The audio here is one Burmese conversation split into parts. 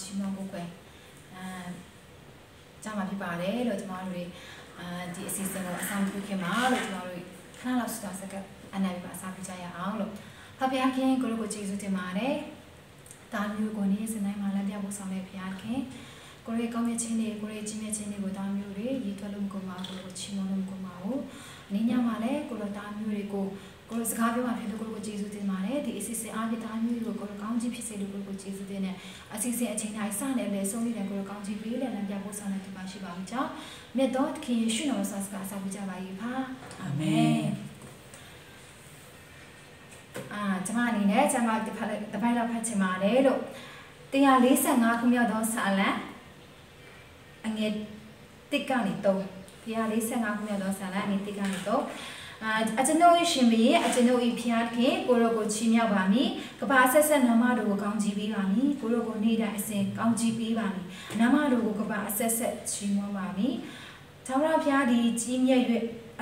ချီးမွမ်းဖို့ကွယ်အာကြားမှာဖြစ်ပါတယ်လို့ကျမတို့တွေအာဒီအစီအစဉ်ကိုအဆောင်ပြုခင်ပါလို့ကျမတို့ခဏလောက်စတာစကပ်အနားပါစားပြကြရအောင်လို့ဖဖျားခင်ကိုလိုကိုကျေးဇူးတင်ပါတယ်တာမျိုးကိုနေ့စဉ်တိုင်းမှာလက်ပြဖို့ဆောင်တဲ့ဖျားခင်ကိုရေကောင်းမြတ်ခြင်းတွေကိုရေကြီးမြတ်ခြင်းတွေကိုတာမျိုးတွေရည်ထွက်လို့မကုန်ပါဘူးကိုချီးမွမ်းလို့မကုန်ပါဘူးနေ့ညမှာလည်းကိုလိုတာမျိုးတွေကို ကိုလိုစကားပြောမှဖြစ်လို့ကိုလိုကိုကျေးဇူးတင်ပါတယ်ဒီအစီအစဉ်အားဖြင့်တာမျိုးတွေကိုကိုလိုကောင်းချီးဖြစ်စေလို့ကိုလိုကိုကျေးဇူးတင်တယ်အစီအစဉ်အချိန်တိုင်းစနေလေဆုံးနေတဲ့ကိုလိုကောင်းချီးပေးတဲ့လက်ပြဖို့ဆောင်တဲ့ဒီပါရှိပါမှုကြောင့်မြတ်တော်ခင်ယေရှုနာမဆတ်စကားဆက်ပြကြပါ၏ပါအာမင်အာကျမအနေနဲ့ကျမဒီဖက်တပိုက်လောက်ဖတ်ချင်ပါတယ်လို့145ခုမြောက်သောစာလံအငယ်တစ်ကနေ3 145ခုမြောက်သောစာလံအငယ်တစ်ကနေ3 အာအကျွန်ုပ်၏ရှင်ဘုရင်အကျွန်ုပ်၏ဖျားခင်ကိုရောကိုချီးမြှောက်ပါမည်ကဘာဆက်ဆက်နာမတော်ကိုကောင်းချီးပေးပါမည်ကိုရောကိုနေ့တိုင်းအစဉ်ကောင်းချီးပေးပါမည်နာမတော်ကိုကဘာအဆက်ဆက်ချီးမွမ်းပါမည်သာဝရဖျားသည်ကြီးမြတ်၍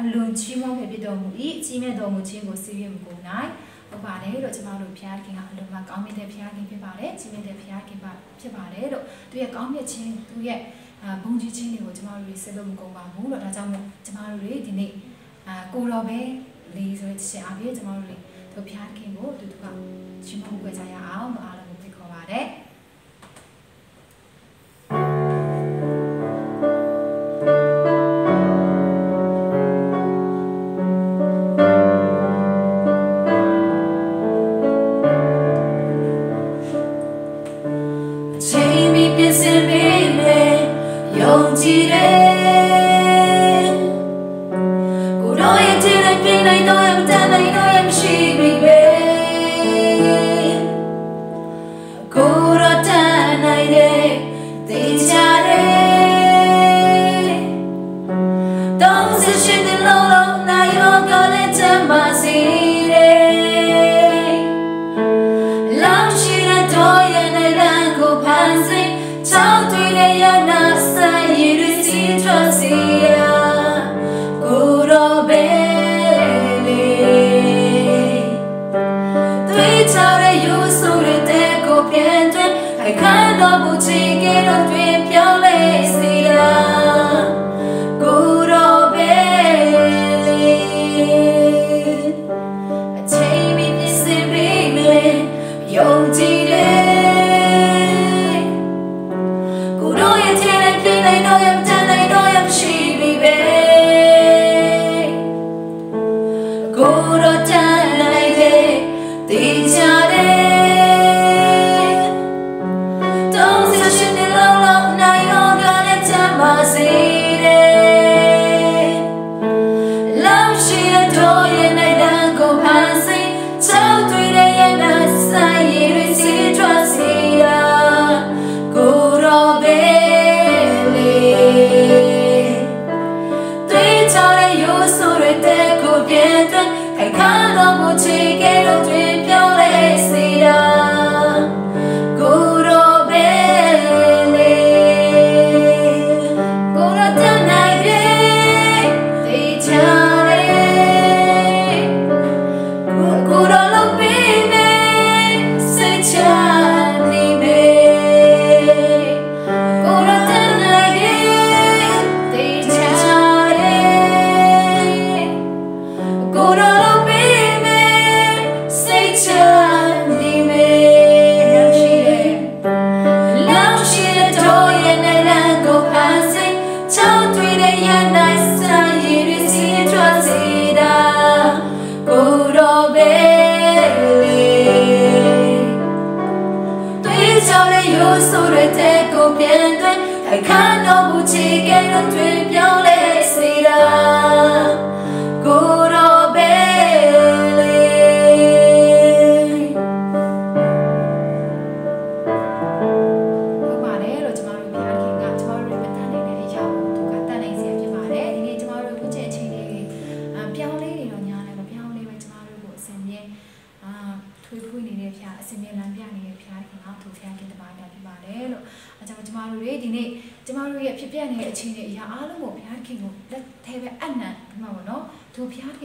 အလွန်ချီးမွမ်းဖြစ်တော်မူ၏ကြီးမြတ်တော်မူခြင်းကိုစီးရမကုန်နိုင်ဟုတ်ပါတယ်လို့ကျမတို့ဘုရားခင်ကအလုံးမကောင်းမြတ်တဲ့ဘုရားခင်ဖြစ်ပါတယ်ကြီးမြတ်တဲ့ဘုရားခင်ပါဖြစ်ပါတယ်လို့သူရဲ့ကောင်းမြတ်ခြင်းသူရဲ့ဘုံကြီးခြင်းတွေကိုကျမတို့ဆက်လို့မကုန်ပါဘူးလို့ဒါကြောင့်မို့ကျမတို့တွေဒီနေ့ အာကိုတော်ပဲလေးဆိုတဲ့ရှင်အပြည့်ကျမတို့တွေသူဘုရားခင်ကိုသူတို့ကချီးမွမ်းကြရအောင်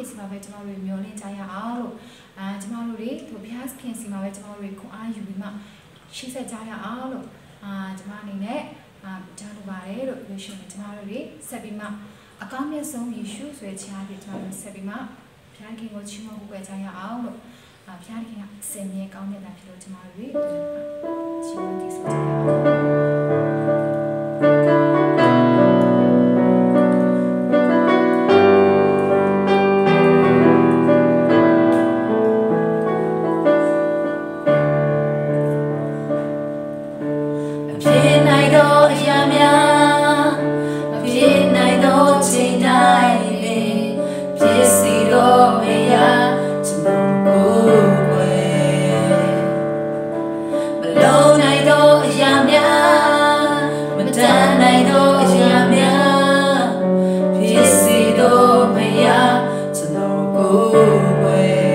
ခင်စီမှာပဲကျမတို့မျောလင့်ကြရအောင်လို့အာကျမတို့တွေသူဘုရားခင်စီမှာပဲကျမတို့ခွန်အားယူပြီးမှရှိဆက်ကြရအောင်လို့အာကျမအနေနဲ့အာကြားလိုပါတယ်လို့ပြောရှင်ကျမတို့တွေဆက်ပြီးမှအကောင်းမြတ်ဆုံးယေရှုဆွေချားပြီးကျမတို့ဆက်ပြီးမှဘုရားခင်ကိုချီးမွမ်းဖို့ပဲကြရအောင်လို့အာဘုရားခင်ကစင်မြဲကောင်းမြတ်တာဖြစ်လို့ကျမတို့တွေချီးမွမ်းတည်ဆောက်ကြရအောင် ယ်ွ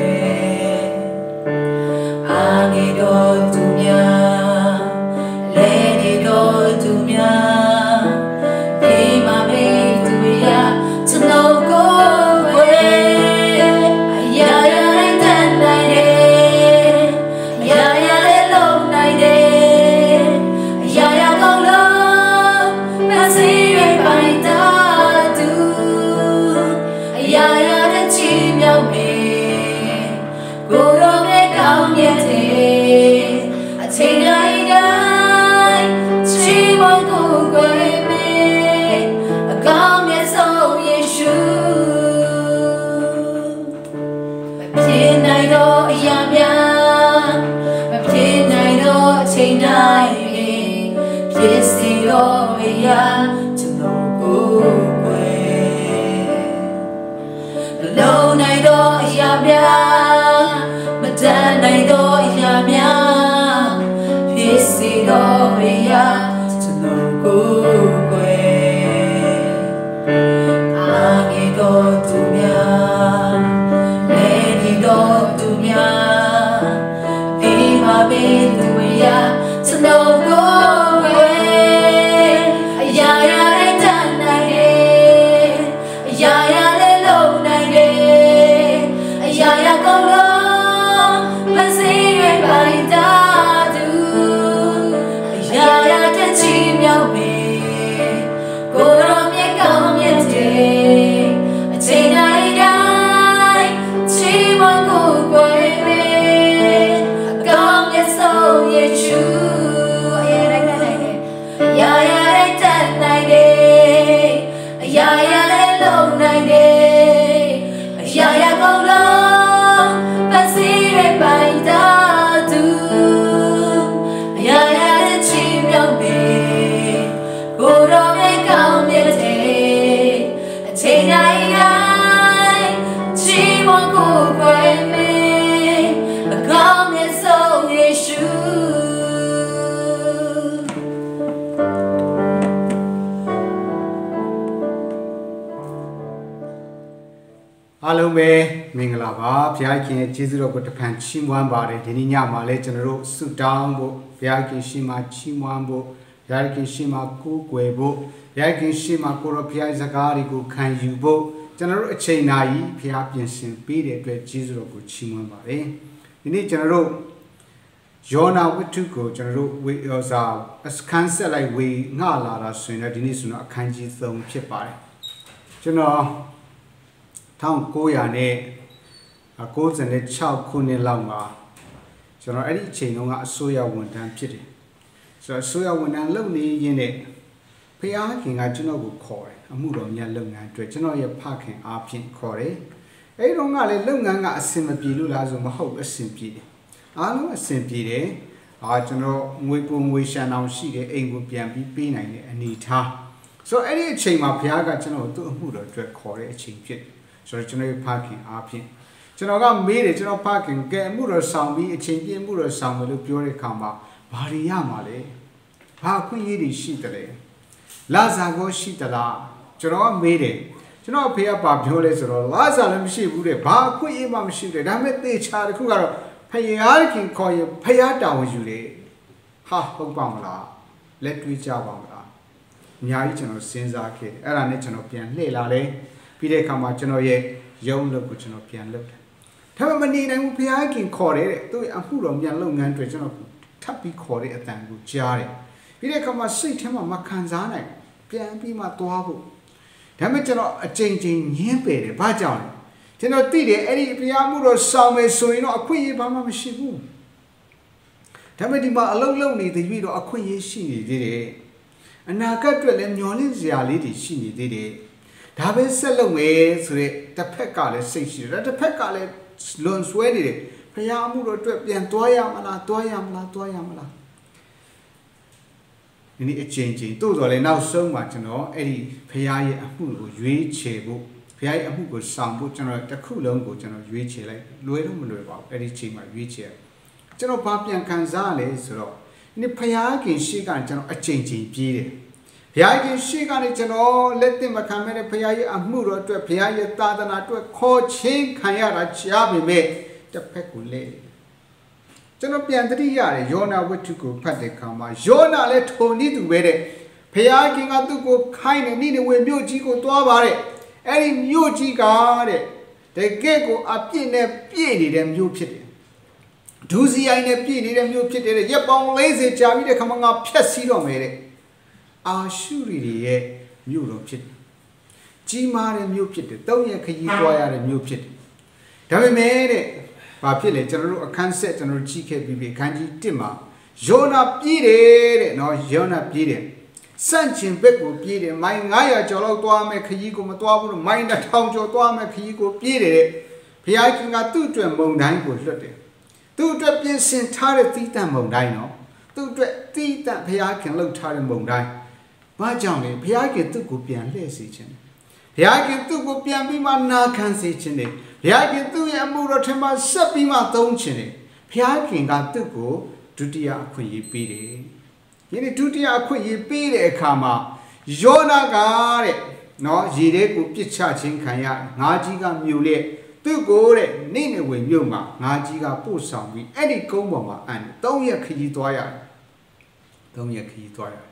ဘုရားခင်ရဲ့ကျေးဇူးတော်ကိုတဖန်ချီးမွမ်းပါတယ်ဒီနေ့ညမှာလည်းကျွန်တော်တို့ဆုတောင်းဖို့ဘုရားခင်ရှင်မှာချီးမွမ်းဖို့ဘုရားခင်ရှင်မှာကိုးကွယ်ဖို့ဘုရားခင်ရှင်မှာကိုရောဘုရားစကားတွေကိုခံယူဖို့ကျွန်တော်တို့အချိန်နာရီဘုရားပြင်ဆင်ပေးတဲ့အတွက်ကျေးဇူးတော်ကိုချီးမွမ်းပါတယ်ဒီနေ့ကျွန်တော်တို့ယောနာဝတ္ထုကိုကျွန်တော်တို့ဝေဟောစာအခန်းဆက်လိုက်ဝေငှလာတာဆိုရင်တော့ဒီနေ့ဆိုတော့အခန်းကြီး3ဖြစ်ပါတယ်ကျွန်တော်1900နဲ့ 96ခုနှစ်လောက်မှာကျွန်တော်အဲ့ဒီအချိန်တုန်းကအစိုးရဝန်ထမ်းဖြစ်တယ်ဆိုတော့အစိုးရဝန်ထမ်းလုပ်နေရင်းနဲ့ဖះခင်ကကျွန်တော်ကိုခေါ်တယ်အမှုတော်မြတ်လုပ်ငန်းအတွက်ကျွန်တော်ရဲ့ဖခင်အားဖြင့်ခေါ်တယ်အဲ့ဒီတော့ကလည်းလုပ်ငန်းကအဆင်မပြေလို့လားဆိုမဟုတ်အဆင်ပြေတယ်အားလုံးအဆင်ပြေတယ်အာကျွန်တော်ငွေကိုငွေရှန်အောင်ရှိတယ်အိမ်ကိုပြန်ပြီးပေးနိုင်တဲ့အနေထားဆိုတော့အဲ့ဒီအချိန်မှာဘုရားကကျွန်တော်တို့အမှုတော်အတွက်ခေါ်တဲ့အချိန်ဖြစ်တယ်ဆိုတော့ကျွန်တော်ရဲ့ဖခင်အားဖြင့် ကျွန်တော်ကမေးတယ်ကျွန်တော်ဖခင်ကဲအမှုတော်ဆောင်ပြီးအချိန်ပြည့်မှုတော်ဆောင်မယ်လို့ပြောတဲ့အခါမှာဘာတွေရမှာလဲဘာအခွင့်အရေးတွေရှိတယ်လဲလာဇာကိုရှိသလားကျွန်တော်ကမေးတယ်ကျွန်တော်အဖေကပါပြောလဲဆိုတော့လာဇာလည်းမရှိဘူးတဲ့ဘာအခွင့်အရေးမှမရှိတယ်ဒါပေမဲ့သေချာတစ်ခုကတော့ဖယားခင်ခေါ်ရင်ဖယားတာဝန်ယူတယ်ဟာဟုတ်ပါမလားလက်တွေးကြပါမလားအများကြီးကျွန်တော်စဉ်းစားခဲ့တယ်အဲ့ဒါနဲ့ကျွန်တော်ပြန်လှည့်လာတယ်ပြီးတဲ့အခါမှာကျွန်တော်ရဲ့ရုံးလုပ်ကိုကျွန်တော်ပြန်လုပ်တယ် ဒါပေမဲ့မနေနိုင်ဘူးဖယားခင်ခေါ်တယ်တဲ့သူ့ရဲ့အမှုတော်မြန်လုပ်ငန်းတွေကျွန်တော်ထပ်ပြီးခေါ်တဲ့အတန်ကိုကြားတယ်ပြီးတဲ့အခါမှာစိတ်ထဲမှာမခံစားနိုင်ပြန်ပြီးမှသွားဖို့ဒါပေမဲ့ကျွန်တော်အချိန်ချင်းညင်းပယ်တယ်ဘာကြောင့်လဲကျွန်တော်သိတယ်အဲ့ဒီဘုရားမှုတော်ဆောင်မယ်ဆိုရင်တော့အခွင့်အရေးဘာမှမရှိဘူးဒါပေမဲ့ဒီမှာအလုံးလုံးနေတဲ့ပြီးတော့အခွင့်အရေးရှိနေသေးတယ်အနာဂတ်အတွက်လည်းမျောလင့်စရာလေးတွေရှိနေသေးတယ်ဒါပဲဆက်လုပ်မယ်ဆိုတဲ့တစ်ဖက်ကလည်းစိတ်ရှိတယ်တစ်ဖက်ကလည်း လွန်ဆွဲနေတယ်ဘုရားမှုတော်အတွက်ပြန်သွားရမလားသွားရမလားသွားရမလားဒီနေ့အချိန်ချင်းတို့တော်လည်းနောက်ဆုံးမှာကျွန်တော်အဲ့ဒီဘုရားရဲ့အမှုကိုရွေးချယ်ဖို့ဘုရားရဲ့အမှုကိုဆောင်ဖို့ကျွန်တော်တစ်ခုလုံးကိုကျွန်တော်ရွေးချယ်လိုက်လွယ်တော့မလွယ်ပါဘူးအဲ့ဒီချိန်မှာရွေးချယ်ကျွန်တော်ဘာပြန်ခံစားရလဲဆိုတော့ဒီနေ့ဘုရားခင်ရှေ့ကကျွန်တော်အချိန်ချင်းပြေးတယ် ဘုရားခင်ရှေ့ကနေကျွန်တော်လက်သင့်မခံမဲ့တဲ့ဘုရားရဲ့အမှုတော်အတွက်ဘုရားရဲ့သာသနာအတွက်ခေါ်ချင်းခံရတာကြားပေမဲ့တစ်ဖက်ကိုလဲကျွန်တော်ပြန်တတိရတယ်ယောနာဝတ္ထုကိုဖတ်တဲ့အခါမှာယောနာလည်းထုံနည်းသူပဲတဲ့ဘုရားခင်ကသူ့ကိုခိုင်းနေနိနေဝေမြို့ကြီးကိုသွားပါတဲ့အဲ့ဒီမြို့ကြီးကတဲ့တကယ့်ကိုအပြစ်နဲ့ပြည့်နေတဲ့မြို့ဖြစ်တယ်ဒူးစီအိုင်းနဲ့ပြည့်နေတဲ့မြို့ဖြစ်တယ်တဲ့ရက်ပေါင်း40ကြာပြီးတဲ့ခါမှာငါဖျက်ဆီးတော့မယ်တဲ့ အာရှုရီတွေရဲ့မြို့တော်ဖြစ်တယ်ကြီးမားတဲ့မြို့ဖြစ်တယ်တောင်းရခရီးသွားရတဲ့မြို့ဖြစ်တယ်ဒါပေမဲ့တဲ့ဘာဖြစ်လဲကျွန်တော်တို့အခန်းဆက်ကျွန်တော်တို့ကြည့်ခဲ့ပြီးပြီအခန်းကြီး1မှာယောနာပြေးတယ်တဲ့နော်ယောနာပြေးတယ်စန့်ကျင်ဘက်ကိုပြေးတယ်မိုင်900ကျော်လောက်သွားမယ်ခရီးကိုမသွားဘူးလို့မိုင်1000ကျော်သွားမယ်ခရီးကိုပြေးတယ်တဲ့ဘုရားခင်ကသူ့အတွက်မုံတိုင်းကိုလွတ်တယ်သူ့အတွက်ပြင်ဆင်ထားတဲ့သီးတန့်မုံတိုင်းနော်သူ့အတွက်သီးတန့်ဘုရားခင်လှုပ်ထားတဲ့မုံတိုင်း ဘာကြောင့်လဲဘုရားခင်သူ့ကိုပြန်လှည့်စေခြင်းဘုရားခင်သူ့ကိုပြန်ပြီးမှနာခံစေခြင်းတယ်ဘုရားခင်သူ့ရဲ့အမှုတော်ထင်မှဆက်ပြီးမှသုံးခြင်းတယ်ဘုရားခင်ကသူ့ကိုဒုတိယအခွင့်အရေးပေးတယ်ဒီနေ့ဒုတိယအခွင့်အရေးပေးတဲ့အခါမှာယောနာကတဲ့နော်ရေထဲကိုပြစ်ချခြင်းခံရငါးကြီးကမြူလက်သူ့ကိုတဲ့နေနေဝင်မြုပ်မှာငါးကြီးကပို့ဆောင်ပြီးအဲ့ဒီကုန်းပေါ်မှာအန်၃ရက်ခရီးသွားရတယ်၃ရက်ခရီးသွားရတယ်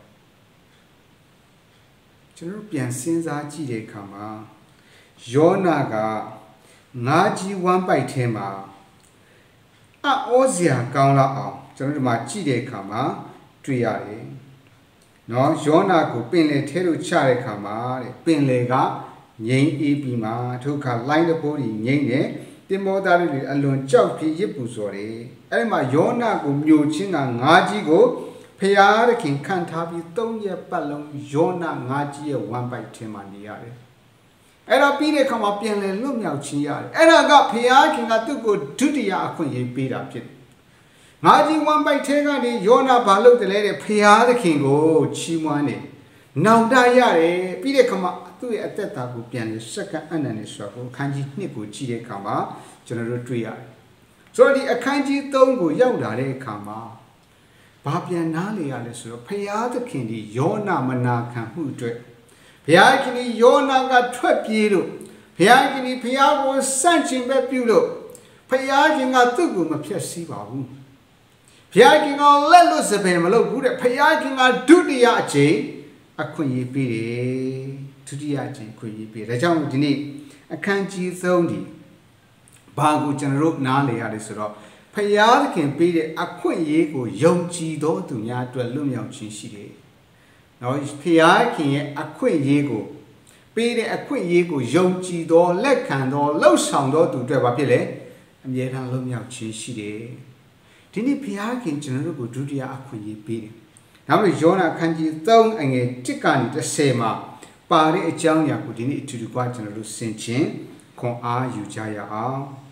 ကျွန်တော်ပြန်စဉ်းစားကြည့်တဲ့အခါမှာယောနာကငါးကြီးဝမ်းပိုက်ထဲမှာအောစရာကောင်းလောက်အောင်ကျွန်တော်ဒီမှာကြည့်တဲ့အခါမှာတွေ့ရတယ်။နော်ယောနာကိုပင်လေထဲလို့ချတဲ့အခါမှာတဲ့ပင်လေကငိမ့်အေးပြီးမှဒုက္ခလိုင်းတပိုးကြီးငိမ့်တယ်တင်မောသားတွေအလွန်ကြောက်ပြီးရစ်ပူစော်တယ်။အဲ့ဒီမှာယောနာကိုမြို့ချင်းကငါးကြီးကိုဖ ရာသခင်ခံထားပြီး၃ရက်ပတ်လုံးယောနာငါးကြီးရဲ့ဝမ်းပိုက်ထဲမှာနေရတယ်။အဲ့တော့ပြီးတဲ့အခါမှာပြန်လဲလွတ်မြောက်ခြင်းရတယ်။အဲ့ဒါကဖရာခင်ကသူ့ကိုဒုတိယအခွင့်အရေးပေးတာဖြစ်တယ်ငါကြီးဝမ်းပိုက်ထဲကနေယောနာဘာလုပ်တယ်လဲတဲ့ဖရာသခင်ကိုချီးမွမ်းတယ်။နောင်တရတယ်ပြီးတဲ့ခါမှာသူ့ရဲ့အသက်တာကိုပြန်လေစက္ကန့်အနန္တဆိုတော့အခန်းကြီး2ကိုကြည့်တဲ့အခါမှာကျွန်တော်တို့တွေ့ရတယ်။ဆိုတော့ဒီအခန်းကြီး3ကိုရောက်လာတဲ့အခါမှာ ဘာပြန်နားလေရလဲဆိုတော့ဖရာသခင်ဒီယောနာမနာခံမှုအတွက်ဘုရားခင်ဒီယောနာကထွက်ပြေးလို့ဘုရားခင်ဒီဖရာကိုစန့်ကျင်ပဲပြုလို့ဖရာခင်ကသူ့ကိုမဖျက်ဆီးပါဘူး။ဘုရားခင်ကလက်လွတ်စပယ်မလုပ်ဘူးတဲ့ဘုရားခင်ကဒုတိယအချိန်အခွင့်အရေးပေးတယ်ဒုတိယအချိန်အခွင့်အရေးပေးဒါကြောင့်ဒီနေ့အခန်းကြီးဆုံးဒီဘာကိုကျွန်တော်တို့နားလည်ရတယ်ဆိုတော့ ဖယားသခင်ပေးတဲ့အခွင့်အရေးကိုယုံကြည်သောသူများအတွက်လွတ်မြောက်ခြင်းရှိတယ်။နော်ဖယားခင်ရဲ့အခွင့်အရေးကိုပေးတဲ့အခွင့်အရေးကိုယုံကြည်သောလက်ခံသောလှုပ်ဆောင်သောသူအတွက်ဘာဖြစ်လဲအမြဲတမ်းလွတ်မြောက်ခြင်းရှိတယ်။ဒီနေ့ဘုရားခင်ကျွန်တော်တို့ကိုဒုတိယအခွင့်အရေးပေးတယ်။နောက်ပြီးယောနာခန်းကြီး3အငယ်1ကနေ30မှာပါတဲ့အကြောင်းအရာကိုဒီနေ့အတူတူကကျွန်တော်တို့ဆင်ခြင်ခွန်အားယူကြရအောင်။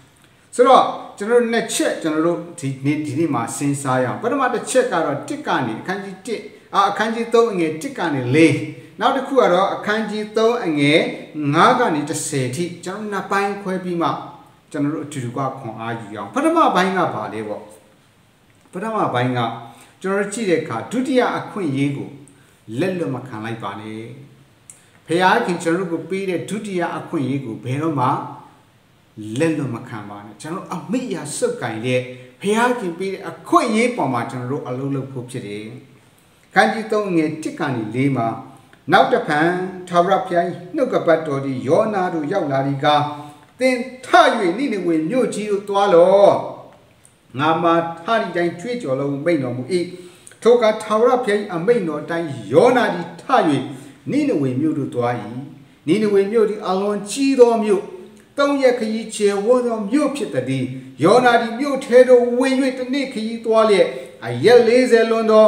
ဆိုတော့ကျွန်တော်တို့နှစ်ချက်ကျွန်တော်တို့ဒီနေ့ဒီနေ့မှာစဉ်းစားရအောင်။ပထမတစ်ချက်ကတော့1ကနေအခန်းကြီး1အာအခန်းကြီး3အငယ်1ကနေ4နောက်တစ်ခုကတော့အခန်းကြီး3အငယ်9ကနေ10ထိကျွန်တော်နှစ်ပိုင်းခွဲပြီးမှကျွန်တော်တို့အတူတူကခွန်အားယူရအောင်ပထမပိုင်းကဘာလဲပေါ့ပထမပိုင်းကကျွန်တော်ကြည့်တဲ့အခါဒုတိယအခွင့်အရေးကိုလက်လွတ်မခံလိုက်ပါနဲ့ဖခင်ကျွန်တော်တို့ကိုပေးတဲ့ဒုတိယအခွင့်အရေးကိုဘယ်တော့မှ လက်လွတ်မခံပါနဲ့ကျွန်တော်အမိအရာစုပ်ကင်တဲ့ဖခင်ပေးတဲ့အခွင့်အရေးပေါ်မှာကျွန်တော်တို့အလုပ်လုပ်ဖို့ဖြစ်တယ်ခန်းကြီး3ငယ်1ကနေ4မှာနောက်တစ်ဖန်သာဝရဖျားနှုတ်ကပတ်တော်ဒီယောနာတို့ရောက်လာဒီကသင်ထ၍နိနေဝင်မြို့ကြီးကိုသွားလော့ငါမှာဟာဒီတိုင်းကြွေးကြော်လုံးမိန်တော်မူ၏ထိုကထာဝရဘုရားအမိန်တော်တိုင်းယောနာဒီထ၍နိနဝေမြို့သို့သွား၏နိနဝေမြို့သည်အလွန်ကြီးသောမြို့ သုံးရက်ခရီးခြေဝန်းသောမြို့ဖြစ်သည်ယောနာသည်မြို့ထဲသို့ဝင်၍တစ်နေ့ခရီးသွားလျက်အရက်40လွန်သော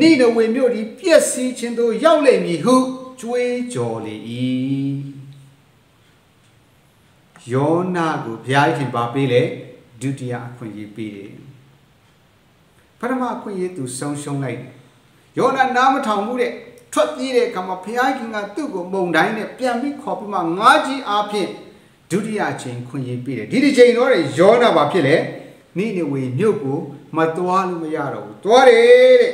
နိနဝေမြို့သည်ပျက်စီးခြင်းသို့ရောက်လိမ့်မည်ဟုကြွေးကြော်လေ၏ယောနာကိုဘုရားရှင်ပါပေးလေဒုတိယအခွင့်အရေးပေးတယ်ပထမအခွင့်အရေးသူဆုံးရှုံးလိုက်တယ်ယောနာနားမထောင်မှုတဲ့ထွက်ပြေးတဲ့အခါမှာဘုရားခင်ကသူ့ကိုမုန်တိုင်းနဲ့ပြန်ပြီးခေါ်ပြီးမှငါးကြီးအားဖြင့် ဒုတိယအချိန်ခွင့်ရေးပေးတယ်ဒီဒီချိန်တော့ယောနာဘာဖြစ်လဲနိနေဝေမြို့ကိုမသွားလို့မရတော့ဘူးသွားတယ်တဲ့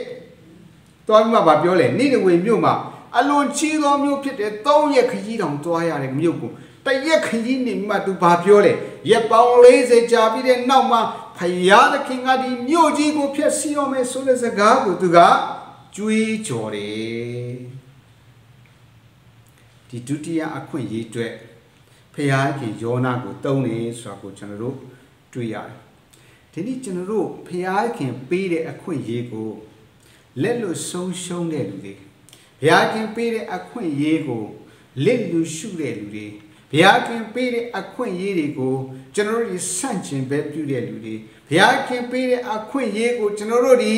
သွားပြီးမှဘာပြောလဲနိနေဝေမြို့မှာအလွန်ကြီးသောမြို့ဖြစ်တဲ့၃ရက်ခရီးတောင်သွားရတဲ့မြို့ကိုတရက်ခရီးနေမှသူဘာပြောလဲရက်ပေါင်း40ကြာပြီးတဲ့နောက်မှာဖယားသခင်ကဒီမြို့ကြီးကိုဖျက်ဆီးရမယ်ဆိုတဲ့စကားကိုသူကကြွေးကြော်တယ်ဒီဒုတိယအခွင့်အရေးအတွက် ဖယားခင်ယောနာကိုတုံးနေဆိုတာကိုကျွန်တော်တို့တွေ့ရတယ်ဒီနေ့ကျွန်တော်တို့ဖယားခင်ပေးတဲ့အခွင့်အရေးကိုလက်လွတ်ဆုံးရှုံးတဲ့လူတွေဘုရားခင်ပေးတဲ့အခွင့်အရေးကိုလက်လူရှုတဲ့လူတွေဘုရားခင်ပေးတဲ့အခွင့်အရေးတွေကိုကျွန်တော်တို့ဆန့်ကျင်ဘက်ပြုတဲ့လူတွေဘုရားခင်ပေးတဲ့အခွင့်အရေးကိုကျွန်တော်တို့ဒီ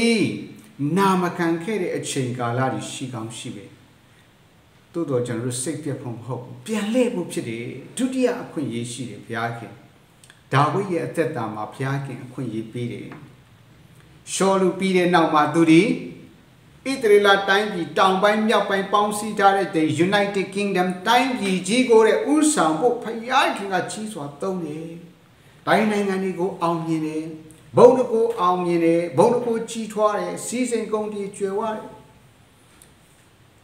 နာမခံခဲ့တဲ့အချိန်ကာလတွေရှိကောင်းရှိပဲ တိုးတော့ကျွန်တော်တို့စိတ်ပြတ်ဖို့မဟုတ်ဘူးပြန်လှည့်ဖို့ဖြစ်တယ်ဒုတိယအခွင့်အရေးရှိတယ်ဘုရားခင်ဒါဝိဒ်ရဲ့အသက်တာမှာဘုရားခင်အခွင့်အရေးပေးတယ်ရှောလူပြီးတဲ့နောက်မှာသူဒီဣသရေလတိုင်းပြည်တောင်ပိုင်းမြောက်ပိုင်းပေါင်းစည်းထားတဲ့ The United Kingdom တိုင်းပြည်ကြီးကိုတဲ့ဥဆောင်ဖို့ဖယားခင်ကကြီးစွာသုံးတယ်။တိုင်းနိုင်ငံတွေကိုအောင်မြင်တယ်။ဘုံတကူအောင်မြင်တယ်။ဘုံတကူကြီးထွားတယ်။စီးစိမ်ကုန်တည်ကျွယ်ဝတယ်။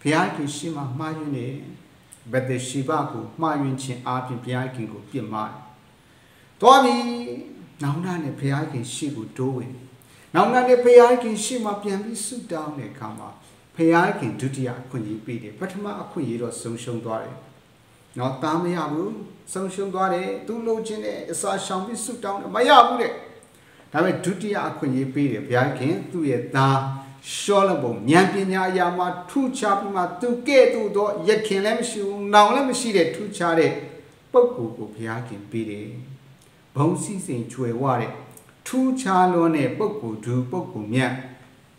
ဖယားခင်ရှိမှမှားယွင်းတယ်။ဘက်တဲ့ရှိဘကိုမှားယွင်းခြင်းအပြင်ဖယားခင်ကိုပြစ်မှားတယ်။သွားပြီ။နောင်နာနဲ့ဖယားခင်ရှိကိုတိုးဝင်တယ်နောက်နောက်ဖရာခင်ရှေ့မှာပြန်ပြီးဆုတောင်းတဲ့အခါမှာဖရာခင်ဒုတိယအခွင့်အရေးပေးတယ်ပထမအခွင့်အရေးတော့ဆုံးရှုံးသွားတယ်။နော်တားမရဘူးဆုံးရှုံးသွားတယ်သူလိုချင်တဲ့အစာရှောင်ပြီးဆုတောင်းတယ်မရဘူးတဲ့။ဒါပေမဲ့ဒုတိယအခွင့်အရေးပေးတယ်ဘုရားခင်သူ့ရဲ့သား ရှောလဘုံဉာဏ်ပညာအရာမှာထူးခြားပြီးမှသူကဲ့သို့သောယခင်လည်းမရှိဘူးနောင်လည်းမရှိတဲ့ထူးခြားတဲ့ပုဂ္ဂိုလ်ကိုဘုရားခင်ပေးတယ်။ဘုံစည်းစိမ်ကျွယ်ဝတဲ့ထူးခြားလွန်းတဲ့ပုဂ္ဂိုလ်ဒူပုဂ္ဂိုလ်မြတ်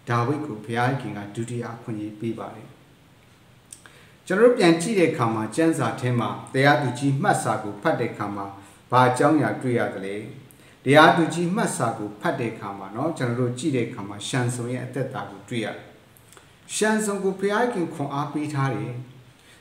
ဒါဝိဒ်ကိုဘုရားခင်ကဒုတိယအခွင့်အရေးပေးပါတယ်ကျွန်တော်တို့ပြန်ကြည့်တဲ့အခါမှာကျမ်းစာထဲမှာတရားသူကြီးမှတ်စာကိုဖတ်တဲ့အခါမှာဘာအကြောင်းအရာတွေ့ရသလဲ တရားသူကြီးမှတ်စာကိုဖတ်တဲ့အခါမှာเนาะကျွန်တော်တို့ကြည့်တဲ့အခါမှာရှန်ဆုံရဲ့အသက်တာကိုတွေ့ရတယ်ရှန်ဆုံကိုဘုရားခင်ခွန်အားပေးထားတယ်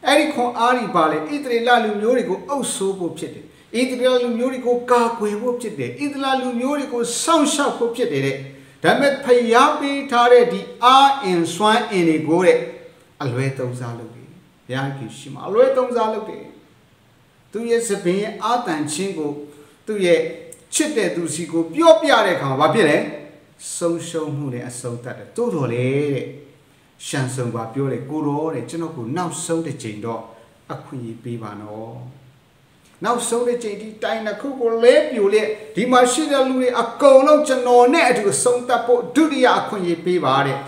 အဲ့ဒီခွန်အားကြီးပါလေဣသရေလလူမျိုးတွေကိုအုပ်ဆိုးဖို့ဖြစ်တယ်ဣသရေလလူမျိုးတွေကိုကာကွယ်ဖို့ဖြစ်တယ်ဣသရေလလူမျိုးတွေကိုစောင့်ရှောက်ဖို့ဖြစ်တယ်တဲ့ဒါပေမဲ့ဖျားပေးထားတဲ့ဒီအာအင်စွမ်းအင်တွေကိုတဲ့အလွဲသုံးစားလုပ်တယ်ဘုရားခင်ရှိမှာအလွဲသုံးစားလုပ်တယ်သူရဲ့စပင်ရဲ့အာတန်ချင်းကိုသူရဲ့ ချစ်တဲ့သူစီကိုပြောပြတဲ့အခါမှာဘာဖြစ်လဲဆုံးရှုံးမှုနဲ့အဆုံးသတ်တယ်တိုးတော်လေတဲ့ရှန်ဆုံပါပြောတယ်ကိုတော်တဲ့ကျွန်တော်ကိုနောက်ဆုံးတဲ့ချိန်တော့အခွင့်အရေးပေးပါနော်နောက်ဆုံးတဲ့ချိန်ဒီတိုင်းတစ်ခုကိုလဲပြိုလက်ဒီမှာရှိတဲ့လူတွေအကုန်လုံးကျွန်တော်နဲ့အတူဆုံးသတ်ဖို့ဒုတိယအခွင့်အရေးပေးပါတဲ့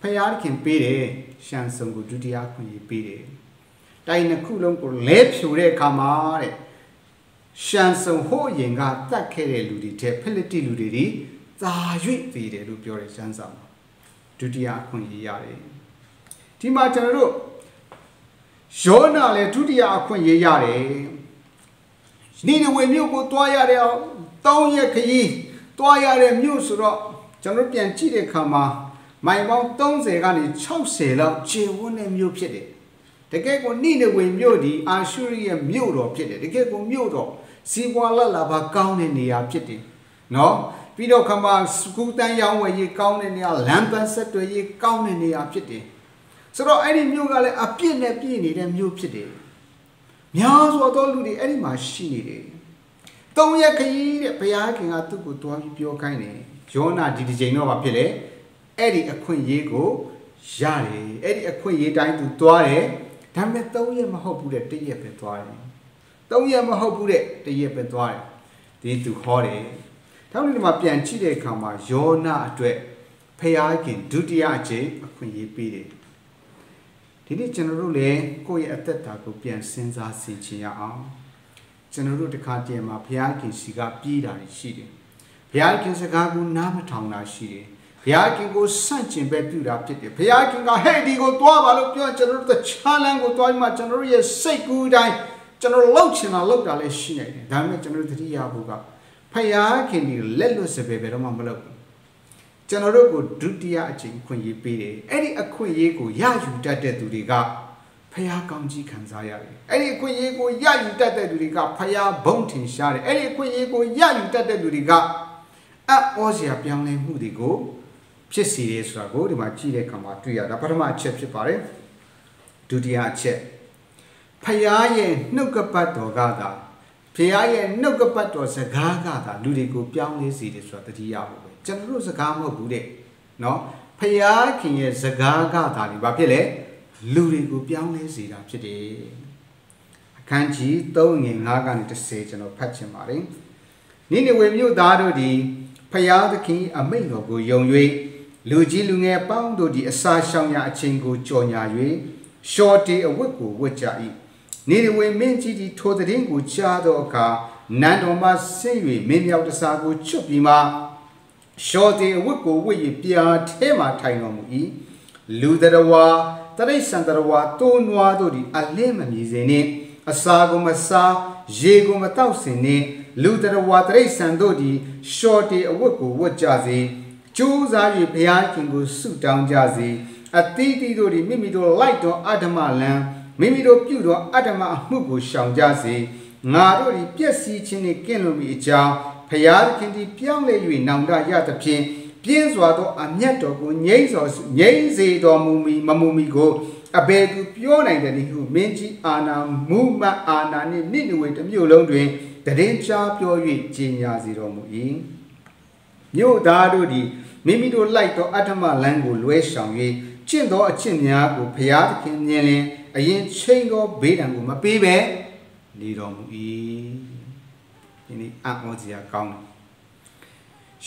ဖခင်ပေးတယ်ရှန်ဆုံကိုဒုတိယအခွင့်အရေးပေးတယ်တိုင်းတစ်ခုလုံးကိုလဲဖြိုတဲ့အခါမှာတဲ့ ရှန်ဆုံဟိုးရင်ကတတ်ခဲ့တဲ့လူတွေတဲ့ဖိလိတိလူတွေဒီသာ၍သေးတယ်လို့ပြောတယ်ရှန်ဆောင်ဒုတိယအခွင့်အရေးရတယ်ဒီမှာကျွန်တော်တို့ယောနာလည်းဒုတိယအခွင့်အရေးရတယ်နိနေဝေမြို့ကိုတွားရတဲ့တောင်းရက်ခရီးတွားရတဲ့မြို့ဆိုတော့ကျွန်တော်ပြန်ကြည့်တဲ့အခါမှာမိုင်ပေါင်း30ကနေ60လောက်ခြေဝန်းတဲ့မြို့ဖြစ်တယ်တကယ်ကိုနိနေဝေမြို့ဒီအာရှုရိရဲ့မြို့တော်ဖြစ်တယ်တကယ်ကိုမြို့တော် စီပွာလလာဘာကောင်းတဲ့နေရာဖြစ်တယ်နော်ပြီးတော့ခမစကူတန်ရောင်းဝယ်ရေးကောင်းတဲ့နေရာလမ်းပန်းဆက်တွေရေးကောင်းတဲ့နေရာဖြစ်တယ်ဆိုတော့အဲ့ဒီမြို့ကလည်းအပြစ်နဲ့ပြည့်နေတဲ့မြို့ဖြစ်တယ်များစွာသောလူတွေအဲ့ဒီမှာရှိနေတယ်။သုံးရက်ခရီးတဲ့ဘုရားခင်ကသူ့ကိုတွားပြီးပြောခိုင်းတယ်။ယောနာဒီဒီချိန်တော့ဘာဖြစ်လဲ။အဲ့ဒီအခွင့်အရေးကိုရတယ်။အဲ့ဒီအခွင့်အရေးတိုင်းသူတွားတယ်။ဒါပေမဲ့သုံးရက်မဟုတ်ဘူးတဲ့တရက်ပဲတွားတယ်။ သုံးရက်မဟုတ်ဘူးတဲ့တရက်ပဲတွားတယ်။ဒီသူဟောတယ်။ထောက်ဒီမှာပြန်ကြည့်တဲ့အခါမှာယောနာအတွက်ဖျားခင်ဒုတိယအကြိမ်အခွင့်အရေးပေးတယ်။ဒဒီနေ့ကျွန်တော်တို့လည်းကိုယ့်ရဲ့အသက်တာကိုပြန်စဉ်းစားဆင်ခြင်ရအောင်ကျွန်တော်တို့တခါတည်းမှာဘုရားခင်စီကပြေးတာရှိတယ်ဘုရားခင်စကားကိုနားမထောင်တာရှိတယ်ဘုရားခင်ကိုစန့်ကျင်ပဲပြုတာဖြစ်တယ်ဘုရားခင်ကဟဲ့ဒီကိုသွားပါလို့ပြောကျွန်တော်တို့ချာလန်ကိုသွားပြီးမှကျွန်တော်တို့ရဲ့စိတ်ကူးတိုင်း ကျွန်တော်လှုပ်ချင်တာလှုပ်တာလည်းရှိနေတယ်ဒါပေမဲ့ကျွန်တော်တို့သတိရဖို့ကဖယားခင်ဒီလက်လွတ်စပယ်ဘယ်တော့မှမလုပ်ဘူးကျွန်တော်တို့ကိုဒုတိယအချိန်ခွင့်ရေးပေးတယ်အဲ့ဒီအခွင့်အရေးကိုရယူတတ်တဲ့သူတွေကဖယားကောင်းကြီးခံစားရတယ်အဲ့ဒီအခွင့်အရေးကိုရယူတတ်တဲ့သူတွေကဖယားဘုံထင်ရှားတယ်အဲ့ဒီအခွင့်အရေးကိုရယူတတ်တဲ့သူတွေကအံ့ဩစရာပြောင်းလဲမှုတွေကိုဖြစ်စီတယ်ဆိုတာကိုဒီမှာကြည့်တဲ့အခါမှာတွေ့ရတာပထမအချက်ဖြစ်ပါတယ်ဒုတိယအချက် ဖယားရဲ့နှုတ်ကပတ်တော်ကသာဖယားရဲ့နှုတ်ကပတ်တော်စကားကသာလူတွေကိုပြောင်းလဲစေတယ်ဆိုတာတတိယဖို့ပဲကျွန်တော်တို့စကားမဟုတ်ဘူးတဲ့နော်ဖယားခင်ရဲ့စကားကသာဒီဘာဖြစ်လဲလူတွေကိုပြောင်းလဲစေတာဖြစ်တယ်အခန်းကြီး3ငွေ9ကနေ10ကျွန်တော်ဖတ်ချင်ပါတယ်နိနေဝေမြို့သားတို့သည်ဖယားသခင်အမိန့်တော်ကိုယုံ၍လူကြီးလူငယ်ပေါင်းတို့သည်အစာရှောင်ရာအချိန်ကိုကြော်ညာ၍ရှော်တီအဝတ်ကိုဝတ်ကြ၏ နေရဝေမင်းကြီးသည်ထိုတဲ့င်းကိုကြားသောအခါနန်းတော်မှဆင်း၍မင်းမြောက်တစားကိုချွတ်ပြီးမှရှော်တီအဝတ်ကိုဝတ်၍ပြာထဲမှထိုင်တော်မူ၏လူတရဝါတရိษံတရဝါတိုးနွားတို့သည်အလင်းမမြည်စေနှင့်အစာကိုမစားရေကိုမတောက်စင်နှင့်လူတရဝါတရိษံတို့သည်ရှော်တီအဝတ်ကိုဝတ်ကြစေကျိုးစား၍ဘုရားခင်ကိုဆုတောင်းကြစေအသီးသီးတို့သည်မိမိတို့လိုက်တော်အတ္တမလံ မိမိတို့ပြုသောအတ္တမအမှုကိုရှောင်ကြစေငါတို့သည်ပျက်စီးခြင်းနှင့်ကင်းလွန်မိအကြောင်းဖျားသခင်သည်ပြောင်းလဲ၍နောင်တရသဖြင့်ပြင်းစွာသောအမျက်တော်ကိုငြိမ့်စောငြိမ့်စေတော်မူမီမမူမီကိုအဘယ်သူပြောနိုင်တယ်ဟုမင်းကြီးအာနာမူမအာနာနှင့်နိနဝေတစ်မြို့လုံးတွင်တရင်ချာပြော၍ကြီးညာစေတော်မူ၏မြို့သားတို့သည်မိမိတို့လိုက်သောအတ္တမလန်းကိုလွဲဆောင်၍ကျင့်သောအကျင့်များကိုဖျားသခင်မြင်လင် အရင်ချိန်သောဘေးဒဏ်ကိုမပေးဘဲနေတော်မူ၏ဒီနေ့အံ့ဩစရာကောင်းတယ်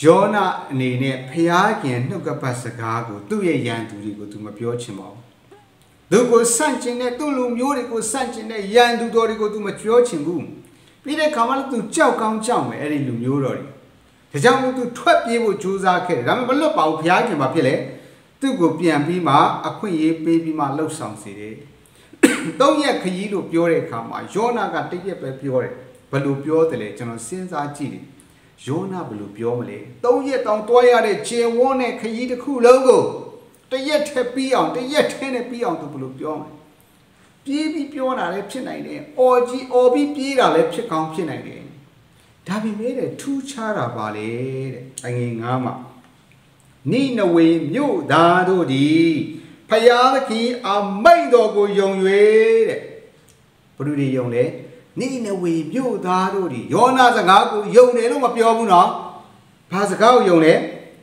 ယောနာအနေနဲ့ဖျားခင်နှုတ်ကပတ်စကားကိုသူ့ရဲ့ယန်သူတွေကိုသူမပြောချင်ပါဘူးသူကိုစန့်ကျင်တဲ့သူ့လူမျိုးတွေကိုစန့်ကျင်တဲ့ယန်သူတော်တွေကိုသူမပြောချင်ဘူးပြီးတဲ့ခါမှလည်းသူကြောက်ကောင်းကြောက်မယ်အဲ့ဒီလူမျိုးတော်တွေဒါကြောင့်မို့သူထွက်ပြေးဖို့ကြိုးစားခဲ့တယ်ဒါပေမဲ့မလွတ်ပါဘူးဘုရားခင်မှာဖြစ်လေသူ့ကိုပြန်ပြီးမှအခွင့်အရေးပေးပြီးမှလှုပ်ဆောင်စေတယ် သုံးရက်ခရီးလို့ပြောတဲ့အခါမှာယောနာကတရက်ပဲပြောတယ်ဘယ်လိုပြောတယ်လဲကျွန်တော်စဉ်းစားကြည့်တယ်ယောနာဘယ်လိုပြောမလဲသုံးရက်တောင်တွားရတဲ့ခြေဝန်းနဲ့ခရီးတစ်ခုလုံးကိုတရက်ထက်ပြီးအောင်တရက်ထဲနဲ့ပြီးအောင်သူဘယ်လိုပြောမလဲပြေးပြီးပြောတာလည်းဖြစ်နိုင်တယ်အော်ကြီးအော်ပြီးပြေးတာလည်းဖြစ်ကောင်းဖြစ်နိုင်တယ်ဒါပေမဲ့တဲ့ထူးခြားတာပါလေတဲ့အငယ်ငါးမှာနိနဝေမြို့သားတို့သည် ဖယားသခင်အမိတ်တော်ကိုယုံ၍တဲ့ဘုရုတွေယုံလေနိနဝေမြို့သားတို့ဒီယောနာစကားကိုယုံတယ်လို့မပြောဘူးနော်ဘာစကားကိုယုံလဲ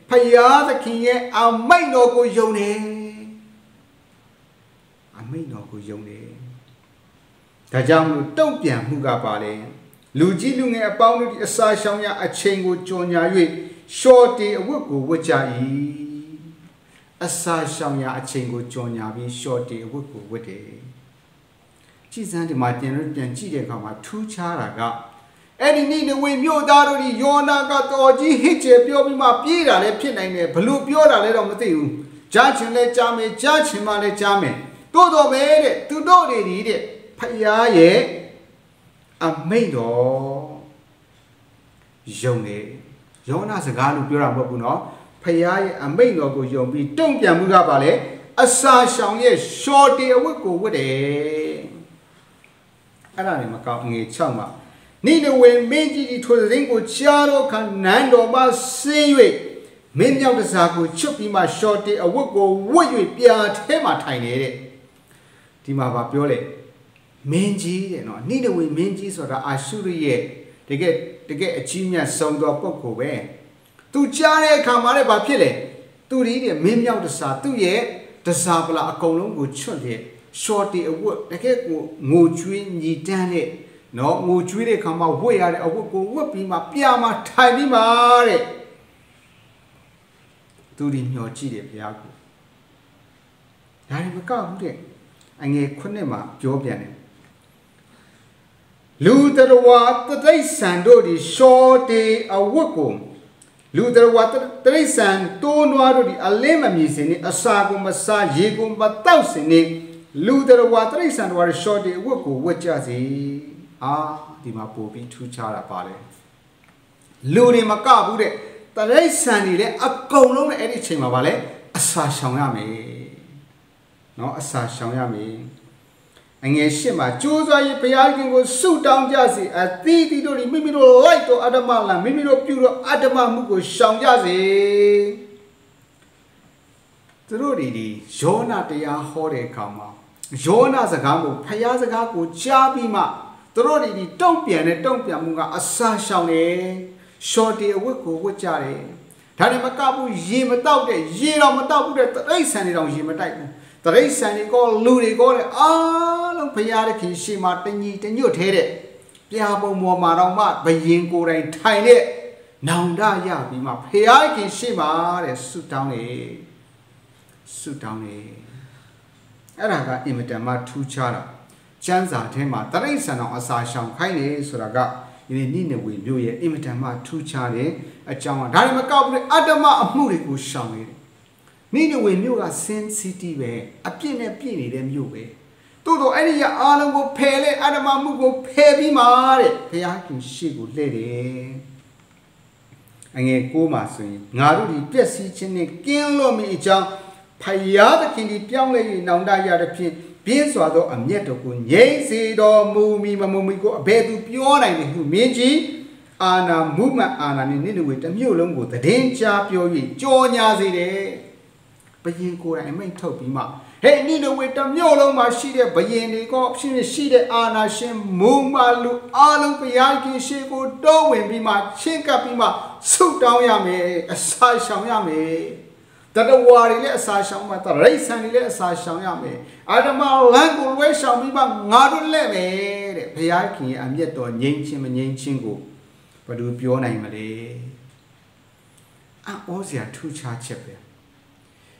ဖယားသခင်ရဲ့အမိတ်တော်ကိုယုံတယ်အမိတ်တော်ကိုယုံတယ်ဒါကြောင့်လို့တုံ့ပြန်မှုကပါလေလူကြီးလူငယ်အပေါင်းတို့ဒီအစာရှောင်ရအချိန်ကိုကြော်ညာ၍ရှော့တီအဝတ်ကိုဝတ်ကြ၏ အစာရှောင်ရာအချိန်ကိုကြော်ညာပြီး short တေဝတ်ကိုဝတ်တယ်။ကြည်စမ်းဒီမှာပြန်လို့ပြန်ကြည့်တဲ့အခါမှာထူးခြားတာကအဲ့ဒီနေ့နေဝင်မြို့သားတို့ဒီယောနာကတော်ကြီးဟစ်ကျယ်ပြောပြီးမှပြေးတာလည်းဖြစ်နိုင်တယ်ဘလို့ပြောတာလည်းတော့မသိဘူး။ကြားချင်လဲကြားမယ်ကြားချင်မှလည်းကြားမယ်။တိုးတော်ပဲတဲ့သူတို့တွေဒီတဲ့ဖယားရဲ့အမိတ်တော်ယုံတယ်။ယောနာစကားလို့ပြောတာမဟုတ်ဘူးနော်။ ဖယားရဲ့အမိန့်တော်ကိုယုံပြီးတုံ့ပြန်မှုကပါလေအစာရှောင်ရဲ့ရှော်တေအဝတ်ကိုဝတ်တယ်အဲ့ဒါနေမကောင်းငွေ6မှာနိနဝေမင်းကြီးဒီထိုသတင်းကိုကြားတော့ခနန်းတော်မှဆင်း၍မင်းမြောက်တစားကိုချွတ်ပြီးမှရှော်တေအဝတ်ကိုဝတ်၍ပြာထဲမှာထိုင်နေတဲ့ဒီမှာဗာပြောလေမင်းကြီးတဲ့နော်နိနဝေမင်းကြီးဆိုတာအာရှုရိရဲ့တကယ်တကယ်အကြီးမြတ်ဆုံးသောပုဂ္ဂိုလ်ပဲ သူကြားတဲ့အခါမှာလည်းဘာဖြစ်လဲသူဒီတဲ့မင်းမြောက်တစားသူ့ရဲ့တစားပလာအကုန်လုံးကိုချွတ်တဲ့ shorty အဝတ်တကယ်ကိုငိုကြွေးညီတန်းတဲ့နော်ငိုကြွေးတဲ့ခါမှာဝတ်ရတဲ့အဝတ်ကိုဝတ်ပြီးမှပြာမှာထိုင်ပြီးမှတဲ့သူဒီမျောကြည့်တယ်ဘုရားကိုဒါတွေမကောက်ဘူးတဲ့အငယ်ခုနှစ်မှာပြောပြန်တယ်လူတော်ဝါတတိဆန်တို့ဒီရှောတေအဝတ်ကို လူတော်ဝါတတိဆန်တိုးနွားတို့ဒီအလင်းမမြည်စင်နေအစာကိုမစားရေကိုမတောက်စင်နေလူတော်ဝါတတိဆန်တို့ရှောတေအဝတ်ကိုဝတ်ကြစေအာဒီမှာပို့ပြီးထူးခြားတာပါလေလူတွေမကဘူးတဲ့တရိษံတွေလည်းအကုန်လုံးနဲ့အဲ့ဒီအချိန်မှာပါလေအစာရှောင်ရမယ်เนาะအစာရှောင်ရမယ် အငယ်ရှစ်မှာကြိုးစားရေးဘုရားခင်ကိုဆုတောင်းကြစေအသီးသီးတို့ဒီမိမိတို့လိုက်တော့အတ္တမလမိမိတို့ပြုတော့အတ္တမမှုကိုရှောင်ကြစေသူတို့ဒီဒီယောနာတရားဟောတဲ့အခါမှာယောနာစကားကိုဘုရားစကားကိုကြားပြီးမှသူတို့ဒီဒီတုံ့ပြန်တဲ့တုံ့ပြန်မှုကအစာရှောင်တယ်ရှော့တီအဝတ်ကိုဝတ်ကြတယ်ဒါနဲ့မကဘူးရေမတောက်တဲ့ရေတော့မတောက်ဘူးတဲ့တိရစ္ဆာန်တွေတော့ရေမတိုက်ဘူး တရိษံတွေကောလူတွေကောတဲ့အားလုံးဘုရားသခင်ရှေ့မှာတညီတညွတ်သေးတဲ့ပြာပုံပေါ်မှာတော့မှဘယင်ကိုယ်တိုင်ထိုင်တဲ့နောင်တရပြီးမှဘုရားသခင်ရှေ့မှာတဲ့ဆုတောင်းနေဆုတောင်းနေအဲ့ဒါကအင်မတန်မှထူးခြားတာကျမ်းစာထဲမှာတရိษံတော်အစာရှောင်ခိုင်းနေဆိုတာကဒီနေ့နိနေဝေမြို့ရဲ့အင်မတန်မှထူးခြားတဲ့အကြောင်းကဒါတွေမကောက်ဘူးလေအတ္တမအမှုတွေကိုရှောင်နေတယ် နိနေဝေမြို့က sin city ပဲအပြစ်နဲ့ပြည့်နေတဲ့မြို့ပဲတိုးတော့အဲ့ဒီရအားလုံးကိုဖယ်လေအတ္တမမှုကိုဖယ်ပြီးမှတဲ့ဘုရားခင်ရှေ့ကိုလှည့်တယ်အငယ်ကိုးမှာဆိုရင်ငါတို့ဒီပျက်စီးခြင်းနဲ့ကင်းလွတ်မိအကြောင်းဖယားသခင်ဒီပြောင်းလဲ၍နောင်တရတဲ့ဖြင့်ပြင်းစွာသောအမျက်တော်ကိုငြိမ့်စေတော်မူမီမမူမီကိုအဘယ်သူပြောနိုင်လဲဟုမြင်ကြည့်အာနာမုမအာနာနဲ့နိနေဝေတစ်မြို့လုံးကိုတည်င်းချပြော၍ကြော်ညာစေတယ် ဘယင်ကိုယ်တိုင်အမိန့်ထုတ်ပြီးမှဟဲ့နိနေဝေတစ်မြို့လုံးမှာရှိတဲ့ဘယင်တွေကောဖြစ်ဖြစ်ရှိတဲ့အာနာရှင်မူမလူအားလုံးဘုရားခင်ရှေ့ကိုတိုးဝင်ပြီးမှချင်းကပ်ပြီးမှဆုတောင်းရမယ်အစာရှောင်ရမယ်တတဝါတွေလည်းအစာရှောင်မှာတရိษံတွေလည်းအစာရှောင်ရမယ်အာဓမလမ်းကိုလွဲရှောင်ပြီးမှငါတို့လက်မယ်တဲ့ဘုရားခင်ရဲ့အမျက်တော်ငြိမ်းချင်းမငြိမ်းချင်းကိုဘယ်သူပြောနိုင်မလဲအောစရာထူးခြားချက်ပဲ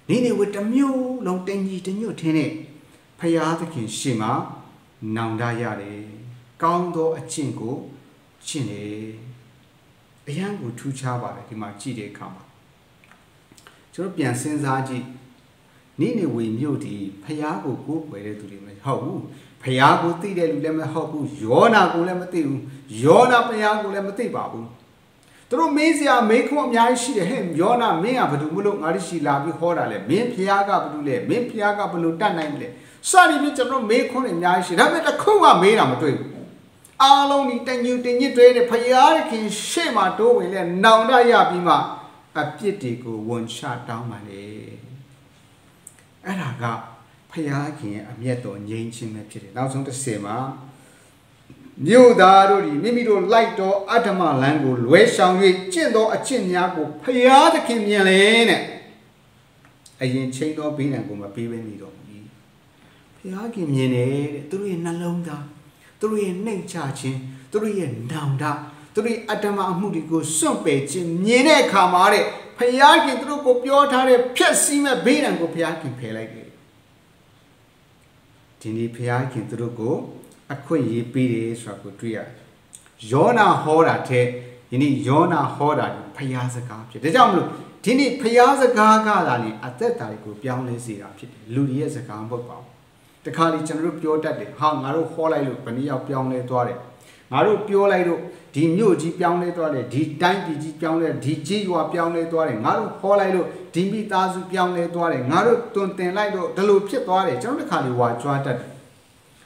နေနေဝတမျိုးလုံးတညီတညွတ်ထင်းတဲ့ဖရာသခင်ရှေ့မှာနောင်တရတယ်ကောင်းသောအကျင့်ကိုကျင့်တယ်အရန်ကိုထူးခြားပါတယ်ဒီမှာကြည့်တဲ့အခါမှာကျွန်တော်ပြန်စဉ်းစားကြည့်နေနေဝေမြို့ဒီဖရာကိုကိုးကွယ်တဲ့သူတွေမဟုတ်ဘူးဖရာကိုသိတဲ့လူလည်းမဟုတ်ဘူးယောနာကိုလည်းမသိဘူးယောနာဖရာကိုလည်းမသိပါဘူး သူတို့မေးစရာမေးခွန်းအများကြီးရှိတယ်ဟဲ့ယောနာမင်းကဘာလို့မလို့ငါတို့ရှိလာပြီးခေါ်တာလဲမင်းဖရာကဘာလို့လဲမင်းဖရာကဘာလို့တတ်နိုင်မလဲစသည်ဖြင့်ကျွန်တော်မေးခွန်းတွေအများကြီးရှိဒါပေမဲ့တစ်ခုမှမေးတာမတွေ့ဘူးအားလုံးဒီတညူတညစ်တွေနဲ့ဖရာခင်ရှေ့မှာတိုးဝင်လဲနောင်တရပြီးမှအပြစ်တွေကိုဝန်ချတောင်းပါလေအဲ့ဒါကဖရာခင်ရဲ့အမျက်တော်ငြိမ်းခြင်းပဲဖြစ်တယ်နောက်ဆုံးတစ်ဆယ်မှာ မြို့သားတို့ဒီမိမိတို့လိုက်တော်အတ္တမလန်းကိုလွဲဆောင်၍ကျင့်သောအကျင့်များကိုဖရာသခင်မြင်လေတဲ့အရင်ချိန်သောဘေးဒဏ်ကိုမပေးဘဲနေတော်မူ၏ဖရာခင်မြင်တယ်တဲ့သူတို့ရဲ့နှလုံးသားသူတို့ရဲ့နှိမ်ချခြင်းသူတို့ရဲ့နောင်တသူတို့ရဲ့အတ္တမအမှုတွေကိုစွန့်ပယ်ခြင်းမြင်တဲ့အခါမှာတဲ့ဖရာခင်သူတို့ကိုပြောထားတဲ့ဖြက်စီးမဲ့ဘေးဒဏ်ကိုဖရာခင်ဖယ်လိုက်တယ်ဒီနေ့ဖရာခင်သူတို့ကို အခွင့်အရေးပေးတယ်ဆိုတာကိုတွေ့ရတယ်။ယောနာဟောတာတဲ့ဒီနေ့ယောနာဟောတာဖျားစကားဖြစ်တယ်။ဒါကြောင့်မလို့ဒီနေ့ဖျားစကားကသာလေအသက်တာတွေကိုပြောင်းလဲစေတာဖြစ်တယ်။လူတွေရဲ့စကားမဟုတ်ပါဘူး။တခါလေကျွန်တော်တို့ပြောတတ်တယ်။ဟာငါတို့ဟောလိုက်လို့ဘယ်နည်းရောက်ပြောင်းလဲသွားတယ်။ငါတို့ပြောလိုက်လို့ဒီမြို့ကြီးပြောင်းလဲသွားတယ်ဒီတိုင်းပြည်ကြီးပြောင်းလဲဒီကြီးရွာပြောင်းလဲသွားတယ်ငါတို့ဟောလိုက်လို့ဒီမိသားစုပြောင်းလဲသွားတယ်ငါတို့တွင်တင်လိုက်လို့ဒီလိုဖြစ်သွားတယ်ကျွန်တော်တခါလေဝါကြွားတတ်တယ်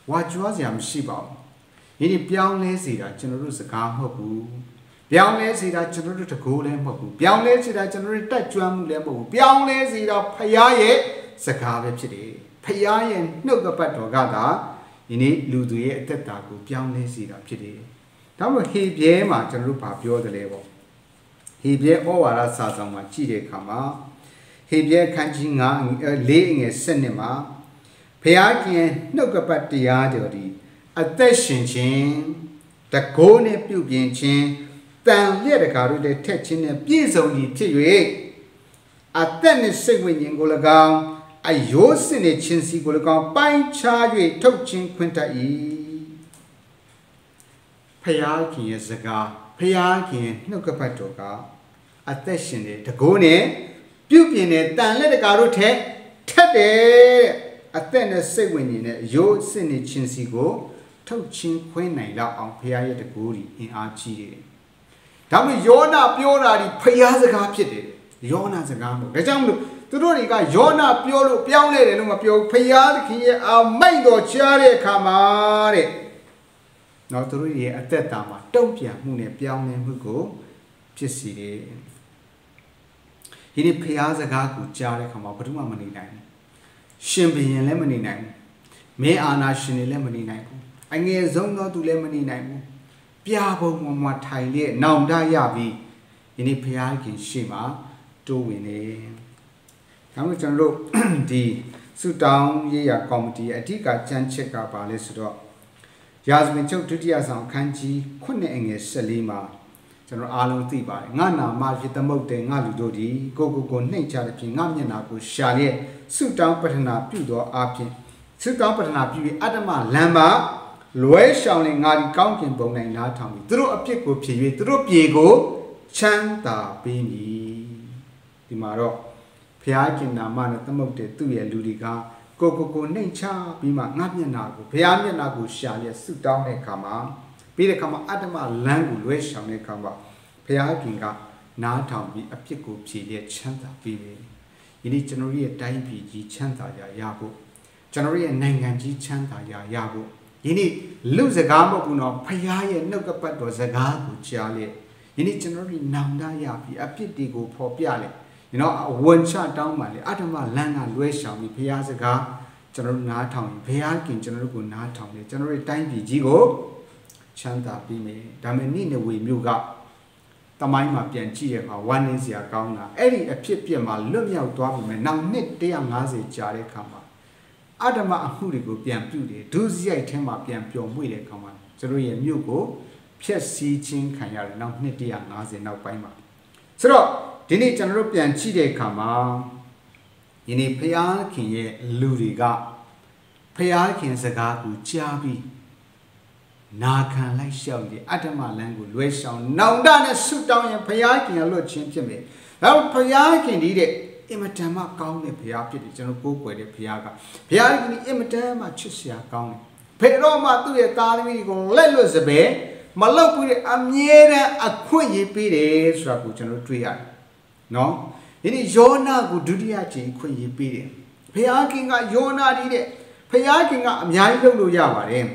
ဝါကြွားစရာမရှိပါဘူး။ယနေ့ပြောင်းလဲစေတာကျွန်တော်တို့စကားမဟုတ်ဘူး။ပြောင်းလဲစေတာကျွန်တော်တို့တကိုးလည်းမဟုတ်ဘူး။ပြောင်းလဲစေတာကျွန်တော်တို့တက်ကြွမှုလည်းမဟုတ်ဘူး။ပြောင်းလဲစေတာဖရားရဲ့စကားပဲဖြစ်တယ်။ဖရားရဲ့နှုတ်ကပတ်တော်ကသာယနေ့လူတွေရဲ့အသက်တာကိုပြောင်းလဲစေတာဖြစ်တယ်။ဒါမှမဟုတ်ဟေပြဲမှာကျွန်တော်တို့ဗာပြောတယ်လေပေါ့။ဟေပြဲဩဝါဒစာဆောင်မှာကြည့်တဲ့အခါမှာဟေပြဲခန်းကြီး9လေးငယ်7နှစ်မှာ ဖျားခင်နှုတ်ကပတ်တရားတော်ဒီအသက်ရှင်ခြင်းတကိုးနဲ့ပြုပြင်ခြင်းတန်လျက်တကာတို့လည်းထက်ခြင်းနဲ့ပြည့်စုံသည်ဖြစ်၍အသက်နှင့်စိတ်ဝိညာဉ်ကို၎င်းအအယိုးစင်နေချင်းစီကို၎င်းပိုင်းခြား၍ထုတ်ချင်းခွင့်တတ်၏ဖယားခင်ရဲ့စကားဖယားခင်ရဲ့နှုတ်ကပတ်တော်ကအသက်ရှင်တဲ့တကိုးနဲ့ပြုတ်ပြင်းတဲ့တန်လက်တကာတို့ထက်ထက်တယ်တဲ့ အသက်နဲ့စိတ်ဝင်နေတဲ့ရိုးစင်နေချင်းစီကိုထုတ်ချင်းခွင်းနိုင်လောက်အောင်ဖရားရဲ့တကူကြီးအင်အားကြီးတယ်။ဒါမှမဟုတ်ယောနာပြောတာဒီဖရားစကားဖြစ်တယ်။ယောနာစကားမဟုတ်။ဒါကြောင့်မလို့သူတို့တွေကယောနာပြောလို့ပြောင်းလဲတယ်လို့မပြောဘူး။ဖရားသခင်ရဲ့အာမိတ်တော်ကြားတဲ့အခါမှာတဲ့။နော်သူတို့ရဲ့အသက်တာမှာတုံ့ပြန်မှုနဲ့ပြောင်းလဲမှုကိုဖြစ်စီတယ်။ဒီနေ့ဖရားစကားကိုကြားတဲ့အခါမှာဘယ်သူမှမနေနိုင်ဘူး။ ရှင်ဘရင်လည်းမနေနိုင်ဘူး။မင်းအာနာရှင်တွေလည်းမနေနိုင်ဘူး။အငယ်ဆုံးသောသူလည်းမနေနိုင်ဘူးပြာပုံပေါ်မှာထိုင်လျက်နောင်တရပြီးဒီနေ့ဘုရားခင်ရှေ့မှာတိုးဝင်နေဒါမှကျွန်တော်တို့ဒီစုတောင်းရေးရကော်မတီအဓိကကြမ်းချက်ကပါလဲဆိုတော့ရာဇဝင်ချုပ်ဒုတိယဆောင်ခန်းကြီး9အငယ်14မှာ ကျွန်တော်အားလုံးသိပါတယ်ငါနာမဖြစ်သမုတ်တဲ့ငါလူတို့ဒီကိုကိုကိုနှိမ့်ချတဲ့ဖြင့်ငါမျက်နာကိုရှာလျက်စုတောင်းပတနာပြုသောအပြင်စုတောင်းပတနာပြုပြီးအတ္တမလမ်းပါလွဲရှောင်လင်ငါဒီကောင်းကင်ဘုံ၌နားထောင်ပြီးသူတို့အပြစ်ကိုဖြေ၍သူတို့ပြေကိုချမ်းသာပေးမည်ဒီမှာတော့ဘုရားခင်နာမနဲ့သမုတ်တဲ့သူ့ရဲ့လူတွေကကိုကိုကိုနှိမ်ချပြီးမှငါမျက်နာကိုဘုရားမျက်နာကိုရှာလျက်ဆုတောင်းတဲ့အခါမှာ ပြီးတဲ့အခါမှာအတ္တမလမ်းကိုလွဲရှောင်တဲ့အခါမှာဘုရားခင်ကနားထောင်ပြီးအပြစ်ကိုဖြေလျက်ချမ်းသာပေးတယ်ယနေ့ကျွန်တော်ရဲ့တိုင်းပြည်ကြီးချမ်းသာရာရဖို့ကျွန်တော်ရဲ့နိုင်ငံကြီးချမ်းသာရာရဖို့ယနေ့လူစကားမဟုတ်ဘူးနော်ဖရားရဲ့နှုတ်ကပတ်တော်စကားကိုကြားလေယနေ့ကျွန်တော်တို့နောင်တရပြီအပြစ်တွေကိုဖော်ပြလေ you know အဝန်ချတောင်းပါလေအတ္တမလမ်းကလွဲရှောင်ပြီးဖရားစကားကျွန်တော်တို့နားထောင်ရင်ဘုရားခင်ကျွန်တော်တို့ကိုနားထောင်တယ်ကျွန်တော်တို့တိုင်းပြည်ကြီးကို ချမ်းသာပြီးမယ်ဒါပေမဲ့နိနေဝေမြို့ကတမိုင်းမှာပြန်ကြည့်ရမှာဝမ်းနည်းစရာကောင်းတာအဲ့ဒီအဖြစ်ပြက်မှာလွတ်မြောက်သွားပြီမယ်နောက်နှစ်150ကြာတဲ့ခါမှာအတ္တမအမှုတွေကိုပြန်ပြုတယ်ဒုစရိုက်ထဲမှာပြန်ပျော်မွေ့တဲ့ခါမှာကျွန်တော်ရဲ့မြို့ကိုဖျက်ဆီးခြင်းခံရတယ်နောက်နှစ်150နောက်ပိုင်းမှာဆိုတော့ဒီနေ့ကျွန်တော်တို့ပြန်ကြည့်တဲ့အခါမှာဒီနေ့ဖျားခင်ရဲ့လူတွေကဖျားခင်စကားကိုကြားပြီး နာခံလိုက်ရှောက်တယ်အတ္တမလန်းကိုလွဲရှောင်နောင်တနဲ့ဆုတောင်းရင်ဖျားခင်ကလွတ်ခြင်းဖြစ်မယ်။ဒါဖျားခင်ဒီတဲ့အင်မတန်မှကောင်းတဲ့ဘုရားဖြစ်တယ်ကျွန်တော်ကိုးကွယ်တဲ့ဘုရားကဘုရားကြီးအင်မတန်မှချစ်စရာကောင်းတယ်ဖေတော့မှသူ့ရဲ့သားသမီးတွေကိုလက်လွတ်စပယ်မလောက်ဘူးတဲ့အမြဲတမ်းအခွင့်အရေးပေးတယ်ဆိုတာကိုကျွန်တော်တွေ့ရတယ်နော်ဒီနေ့ယောနာကိုဒုတိယကြိမ်ခွင့်ရေးပေးတယ်ဘုရားခင်ကယောနာဒီတဲ့ဘုရားခင်ကအများကြီးလုပ်လို့ရပါတယ်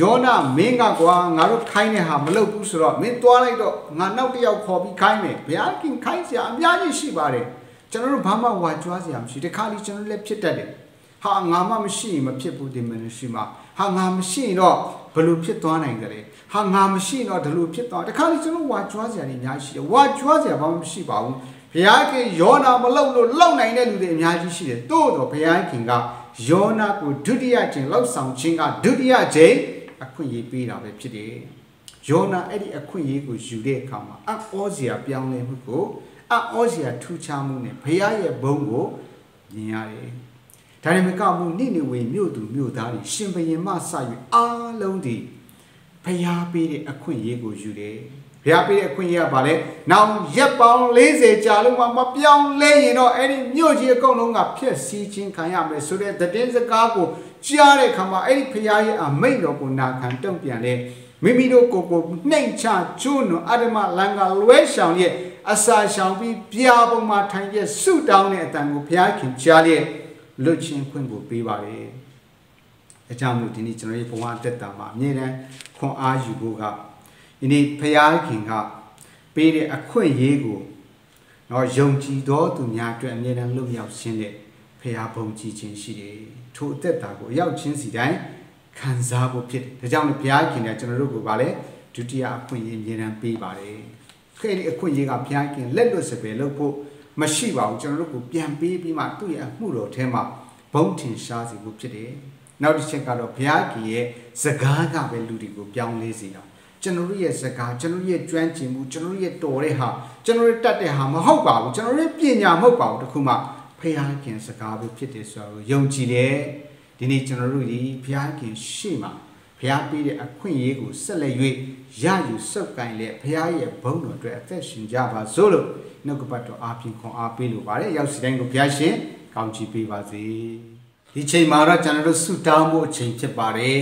ယောနာမင်းကကွာငါတို့ခိုင်းတဲ့ဟာမလုပ်ဘူးဆိုတော့မင်းသွားလိုက်တော့ငါနောက်တစ်ယောက်ခေါ်ပြီးခိုင်းမယ်ဘုရားခင်ခိုင်းစရာအများကြီးရှိပါတယ်ကျွန်တော်တို့ဘာမှဝါကြွားစရာမရှိတခါလေကျွန်တော်လည်းဖြစ်တတ်တယ်ဟာငါမှမရှိရင်မဖြစ်ဘူးဒီမင်းရှိမှာဟာငါမရှိရင်တော့ဘယ်လိုဖြစ်သွားနိုင်ကြလဲဟာငါမရှိရင်တော့ဒီလိုဖြစ်သွားတခါလေကျွန်တော်ဝါကြွားစရာတွေအများကြီးရှိတယ်ဝါကြွားစရာဘာမှမရှိပါဘူးဘုရားခင်ယောနာမလောက်လို့လောက်နိုင်တဲ့လူတွေအများကြီးရှိတယ်တိုးတော့ဘုရားခင်ကယောနာကိုဒုတိယကျင်လောက်ဆောင်ခြင်းကဒုတိယကျင် အခွင့်အရေးပေးတာပဲဖြစ်တယ်ယောနာအဲ့ဒီအခွင့်အရေးကိုယူတဲ့အခါမှာအဩစရာပြောင်းလဲမှုကိုအဩစရာထူးခြားမှုနဲ့ဘုရားရဲ့ဘုန်းကိုမြင်ရတယ်။ဒါနဲ့မကမှုနိနေဝေမြို့သူမြို့သားတွေရှင်ဘရင်မှစ၍အားလုံးဒီဘုရားပေးတဲ့အခွင့်အရေးကိုယူတယ်။ ဘုရားပေးတဲ့အခွင့်အရေးကဘာလဲ။နောက်ရက်ပေါင်း40ကြာလုံးမှမပြောင်းလဲရင်တော့အဲ့ဒီမြို့ကြီးအကုန်လုံးကဖျက်ဆီးခြင်းခံရမယ်ဆိုတဲ့တည်င်းစကားကိုကြားတဲ့အခါမှာအဲ့ဒီဘုရားရဲ့အမိန့်တော်ကိုနာခံတုံ့ပြန်တဲ့မိမိတို့ကိုယ်ကိုနှိမ်ချကျွန်းအဓမ္မလံကလွဲရှောင်ရဲ့အစာရှောင်ပြီးပြာပုံမှာထိုင်ကျဆုတောင်းတဲ့အတန်ကိုဘုရားခင်ကြားလျက်လွတ်ချင်းခွင့်ကိုပေးပါလေ။အကြောင်းမို့ဒီနေ့ကျွန်တော်ရဲ့ဘဝတက်တာမှာအမြဲတမ်းခွန်အားယူဖို့က ဒီနေ့ဘုရားခင်ကပေးတဲ့အခွင့်အရေးကိုတော့ယုံကြည်တော်သူများအတွက်အမြဲတမ်းလွတ်မြောက်ခြင်းတဲ့ဖရာဘုံကြည်ခြင်းရှိတယ်။ထိုအသက်တာကိုရောက်ချင်းစီတိုင်းခံစားဖို့ဖြစ်တယ်။ဒါကြောင့်ဘုရားခင်ကကျွန်တော်တို့ကိုဗာလဲဒုတိယအခွင့်အရေးအမြဲတမ်းပေးပါတယ်။ခဲ့ဒီအခွင့်အရေးကဘုရားခင်လက်လွတ်စပယ်လုပ်ဖို့မရှိပါဘူးကျွန်တော်တို့ကိုပြန်ပေးပြီးမှသူ့ရဲ့အမှုတော်ထဲမှာဘုံထင်ရှားစေဖို့ဖြစ်တယ်နောက်တစ်ချက်ကတော့ဘုရားခင်ရဲ့စကားကပဲလူတွေကိုပြောင်းလဲစေတာ ကျွန်တော်တို့ရဲ့စကားကျွန်တော်တို့ရဲ့ကျွမ်းကျင်မှုကျွန်တော်တို့ရဲ့တော်တဲ့ဟာကျွန်တော်တို့တတ်တဲ့ဟာမဟုတ်ပါဘူးကျွန်တော်တို့ပညာမဟုတ်ပါဘူးတခုမှဘဖခင်စကားပဲဖြစ်တယ်ဆိုတော့ယုံကြည်တယ်ဒီနေ့ကျွန်တော်တို့ဒီဖခင်ရှေ့မှာဖခင်ပေးတဲ့အခွင့်အရေးကိုဆက်လက်၍ရယူစုပ်ကိုင်လက်ဖခင်ရဲ့ဘုန်းတော်အတွက်အသက်ရှင်ကြပါစို့လို့နှုတ်ကပတ်တော်အားဖြင့်ခွန်အားပေးလိုပါတယ်ရောက်စီတိုင်းကိုဖခင်ရှင်ကောင်းချီးပေးပါစေဒီချိန်မှာတော့ကျွန်တော်တို့ဆုတောင်းဖို့အချိန်ဖြစ်ပါတယ်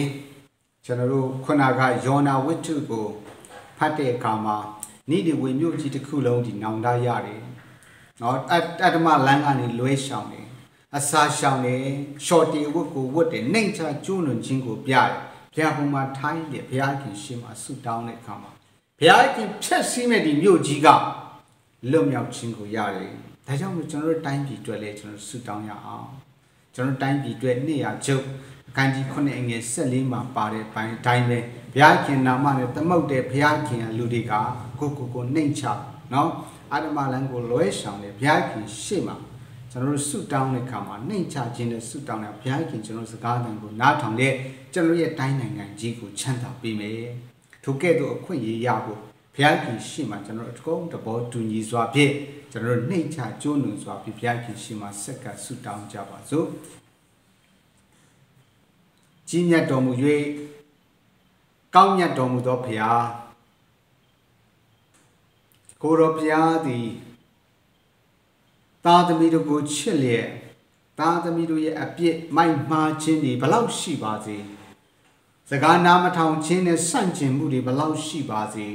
ကျွန်တော်တို့ခုနကယောနာဝိတ္ထုကိုဖတ်တဲ့အခါမှာနိဒီဝေမြို့ကြီးတစ်ခုလုံးဒီနောင်တရတယ်နော်အတ္တမလမ်းကနေလွဲရှောင်တယ်အစာရှောင်တယ်ရှော့တီဝတ်ကိုဝတ်တယ်နှိမ်ချကျွန်းလွန်ခြင်းကိုပြတယ်ဘုရားဘုံမှာထိုင်းတယ်ဘုရားခင်ရှေ့မှာဆုတောင်းတဲ့အခါမှာဘုရားခင်ဖြတ်စည်းမဲ့ဒီမြို့ကြီးကလွတ်မြောက်ခြင်းကိုရတယ်ဒါကြောင့်မို့ကျွန်တော်တို့တိုင်းပြည်အတွက်လည်းကျွန်တော်ဆုတောင်းရအောင်ကျွန်တော်တိုင်းပြည်အတွက်နေ့ရကျုပ် အခန်းကြီး9အငယ်14မှာပါတဲ့ပိုင်းတိုင်းပဲဘုရားခင်နာမနဲ့သမုတ်တဲ့ဘုရားခင်လူတွေကကိုကိုကိုနှိမ်ချနော်အာရမလန်ကိုလွဲဆောင်တယ်ဘုရားခင်ရှေ့မှာကျွန်တော်တို့ဆုတောင်းတဲ့အခါမှာနှိမ်ချခြင်းနဲ့ဆုတောင်းတဲ့ဘုရားခင်ကျွန်တော်စကားတန်ကိုနားထောင်တဲ့ကျွန်တော်ရဲ့တိုင်းနိုင်ငံကြီးကိုချမ်းသာပေးမယ်ထိုကဲ့သို့အခွင့်အရေးရဖို့ဘုရားခင်ရှေ့မှာကျွန်တော်အကုန်တဘောတူညီစွာဖြင့်ကျွန်တော်တို့နှိမ်ချကြိုးနုံစွာဖြင့်ဘုရားခင်ရှေ့မှာဆက်ကပ်ဆုတောင်းကြပါစို့ ကြီးမြတ်တော်မူ၍ကောင်းမြတ်တော်မူသောဘုရားကိုရောဘုရားသည်သားသမီးတို့ကိုချစ်လျက်သားသမီးတို့ရဲ့အပြစ်မိုက်မှားခြင်းတွေဘလောက်ရှိပါစေစကားနာမထောင်ခြင်းနဲ့ဆန့်ကျင်မှုတွေဘလောက်ရှိပါစေ